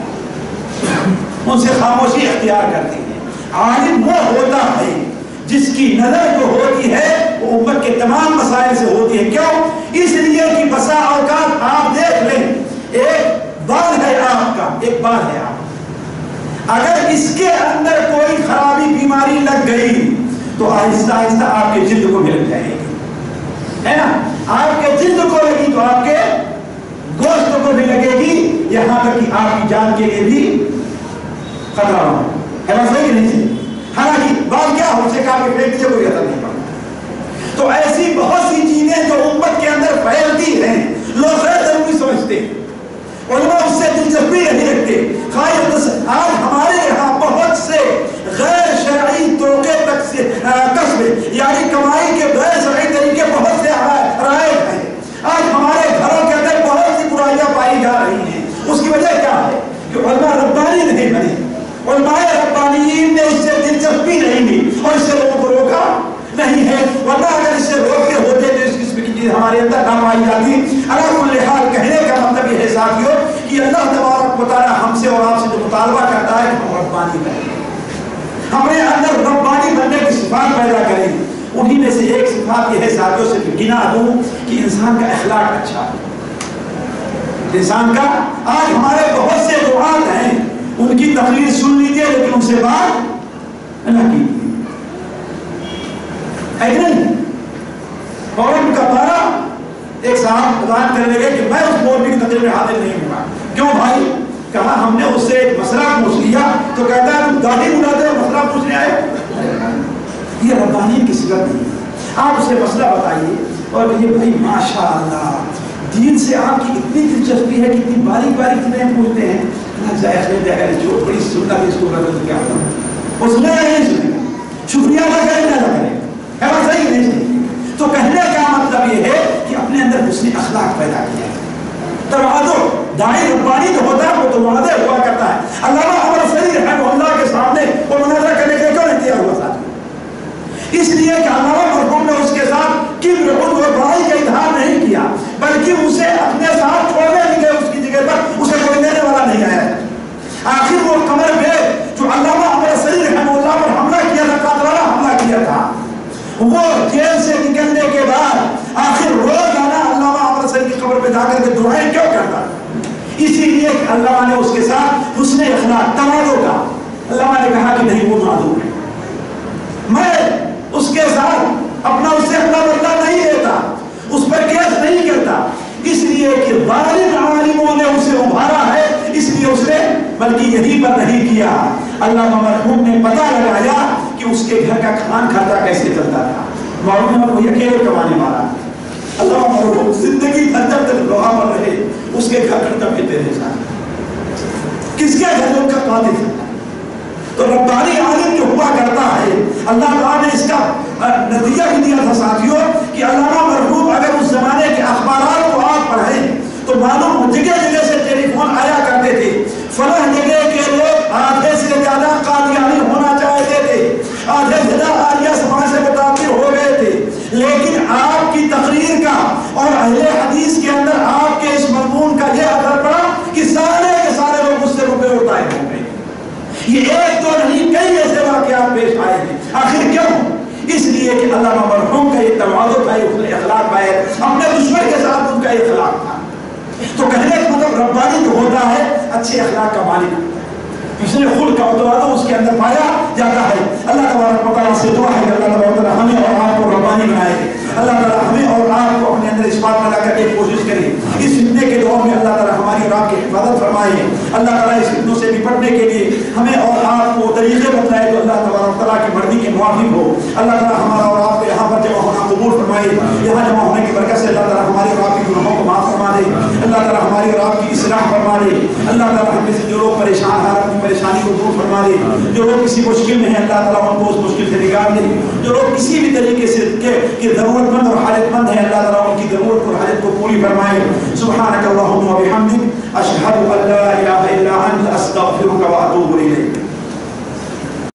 ان سے خاموشی اختیار کرتے ہیں۔ عالم وہ ہوتا ہے جس کی نظر جو ہوتی ہے، وہ امت کے تمام مسائل سے ہوتی ہے۔ کیوں؟ اس لیے کہ بسا اوقات آپ دیکھ لیں، ایک بال ہے آپ کا، ایک بال ہے آپ اگر اس کے اندر کوئی خرابی، بیماری لگ گئی، تو آہستہ آہستہ آپ کے جلد کو بھی لگ جائے۔ گی ہے نا؟ آپ کے جلد کو لگی تو آپ کے گوشت کو بھی لگے گی، یہاں تک کہ آپ کی جان کے لیے بھی خطرہ ہو ہے نا صحیح نہیں صحیح حالانکہ بات کیا ہو سے کہا کہ پھینک دیجیے کوئی اثر نہیں پڑتا۔ تو ایسی بہت سی چیزیں جو امت کے اندر پھیلتی ہیں، لوگ غیر ضروری سمجھتے ہیں۔ علماء اس سے دلچسپی نہیں رکھتے۔ خواہش آج ہمارے یہاں بہت سے غیر شرعی طریقے تک سے قصبے یعنی کمائی کے غیر شرعی طریقے بہت سے رائے ہیں آج ہمارے گھروں کے اندر بہت سی برائیاں پائی جا رہی ہیں اس کی وجہ کیا ہے کہ علماء ربانی نہیں بنی علماء ربانیین نے اس سے دلچسپی نہیں سے لوگوں کو روکا نہیں ہے۔ ورنہ اگر اس سے روکتے ہوتے تو اس قسم کی چیز ہمارے اندر نہ پائی جاتی۔ اللہ کل حال کہنے کا مطلب یہ ہے ساتھیوں کہ اللہ تبارک و تعالی ہم سے اور آپ سے جو مطالبہ کرتا ہے کہ ہم ربانی بنیں ہمیں اندر ربانی بننے کی صفات پیدا کریں۔ انہی میں سے ایک صفات یہ ہے ساتھیوں سے گنا دوں کہ انسان کا اخلاق اچھا ہو۔ انسان کا، آج ہمارے بہت سے دعات ہیں، ان کی تقریر سن لیجیے لیکن ان سے بات نہ کیجیے ہے کہ نہیں اور کا پارا ایک صاحب اعلان کرنے لگے کہ میں اس مولوی کی تقریر میں حاضر نہیں ہوں گا۔ کیوں بھائی؟ کہا ہم نے اس سے ایک مسئلہ پوچھ لیا، تو کہتا ہے تم گاڑی بلاتے اور مسئلہ پوچھنے آئے؟ یہ ربانی کی صفت نہیں آپ اسے مسئلہ بتائیے اور کہیے، بھائی ماشاء اللہ دین سے آپ کی اتنی دلچسپی ہے کہ اتنی باریک باریک چیزیں پوچھتے ہیں۔ نہ جائز نہیں جائے جو بڑی سننا بھی اس کو کر کیا ہوگا وہ سنے گا نہیں سنے شکریہ ادا کریں نہ کریں؟ ہے بات صحیح نہیں تو کہنے کا مطلب یہ ہے کہ اپنے اندر اس نے اخلاق پیدا کیا توادو دائی ربانی جو ہوتا ہے وہ تو واضح ہوا کرتا ہے۔ علامہ عمر سعید رحمہ اللہ کے سامنے وہ مناظرہ کرنے کے کیوں نہیں تیار ہوا ساتھ اس لیے کہ علامہ مرحوم نے اس کے ساتھ کبر عدو اور بڑائی کا اظہار نہیں کیا، بلکہ اسے اپنے ساتھ چھوڑنے نہیں گئے اس کی جگہ پر اسے کوئی لینے والا نہیں آیا۔ آخر وہ قمر پہ جو علامہ عمر سعید رحمہ اللہ پر حملہ کیا تھا قاتلانہ حملہ کیا تھا وہ جیل سے نکلنے کے بعد آخر روز آنا علامہ عمر سعید کی قبر پہ جا کیوں کرتا اسی لیے کہ علامہ نے اس کے ساتھ حسن اخلاق توالو کا۔ علامہ نے کہا کہ نہیں، وہ معذور ہے۔ میں اس کے ساتھ اپنا اس سے اپنا بدلہ نہیں لیتا، اس پر کیس نہیں کرتا۔ اس لیے کہ غالب عالموں نے اسے ابھارا ہے، اس لیے اس نے بلکہ یہی پر نہیں کیا۔ اللہ مرحوم نے پتہ لگایا کہ اس کے گھر کا کھان کھاتا کیسے چلتا تھا۔ معلوم ہے کوئی اکیلے کمانے والا۔ اللہ مرحوم زندگی بھر جب تک لوہا پر رہے، اس کے گھر کرتا پھرتے رہے سارے کس کے گھر کا پاتے تھا تو ربانی عالم جو ہوا کرتا ہے، اللہ تعالیٰ نے اس کا نتیجہ بھی دیا تھا ساتھیوں، کہ علامہ مرحوم اگر اس زمانے کے اخبارات کو آپ پڑھیں، تو معلوم جگہ جگہ سے ٹیلی فون آیا کرتے تھے۔ فلاں جگہ کے لوگ آدھے سے زیادہ قادیانی ہونا چاہتے تھے آدھے سے زیادہ آریہ سماج سے متاثر ہو گئے تھے لیکن آپ کی تقریر کا اور اہل حدیث کے اندر آپ کے اس مضمون کا یہ اثر پڑا کہ سارے کے سارے لوگ اس سے روپے اٹھائے ہوں گے۔ یہ ایک تو نہیں، کئی ایسے واقعات پیش آئے ہیں۔ آخر کیوں؟ اس لیے کہ اللہ مرحوم کا یہ توازو تھا یہ اخلاق پائے اپنے دشمن کے ساتھ ان کا یہ اخلاق تھا۔ تو کہنے کا مطلب ربانی جو ہوتا ہے، اچھے اخلاق کا مالک۔ اس نے خود کا اتوازو اس کے اندر پایا، جاتا ہے۔ اللہ تبارک و تعالیٰ سے دعا ہے کہ اللہ تبارک و تعالیٰ ہمیں اور آپ کو ربانی بنائے۔ اللہ تعالیٰ ہمیں اور آپ کو اپنے اندر اس بات میں لا کر کے کوشش کرے۔ اس فتنے کے دور میں اللہ تعالیٰ ہماری اور آپ کی حفاظت فرمائے۔ اللہ تعالیٰ اس فتنوں سے نپٹنے کے لیے ہمیں اور آپ کو طریقے بتلائے تو اللہ تبارک تعالیٰ کی مرضی کے موافق ہو۔ اللہ تعالیٰ ہمارا اور آپ کو یہاں پر جمع ہونا قبول فرمائے۔ یہاں جمع ہونے کی برکت سے اللہ تعالیٰ ہماری اور آپ کی گناہوں کو معاف فرما دے اللہ تعالیٰ ہماری اور آپ کی اصلاح فرما دے اللہ تعالیٰ ہم سے جو لوگ پریشان ہیں، اپنی پریشانی کو دور فرما دے جو لوگ کسی مشکل میں ہیں، اللہ تعالیٰ ان کو اس مشکل سے نکال دے۔ جو لوگ کسی بھی طریقے سے کہ ضرورت مند اور حالت مند ہیں اللہ تعالیٰ ان کی ضرورت اور حالت کو پوری سبحانك اللهم وبحمدك أشهد أن لا إله إلا أنت أستغفرك وأتوب إليك.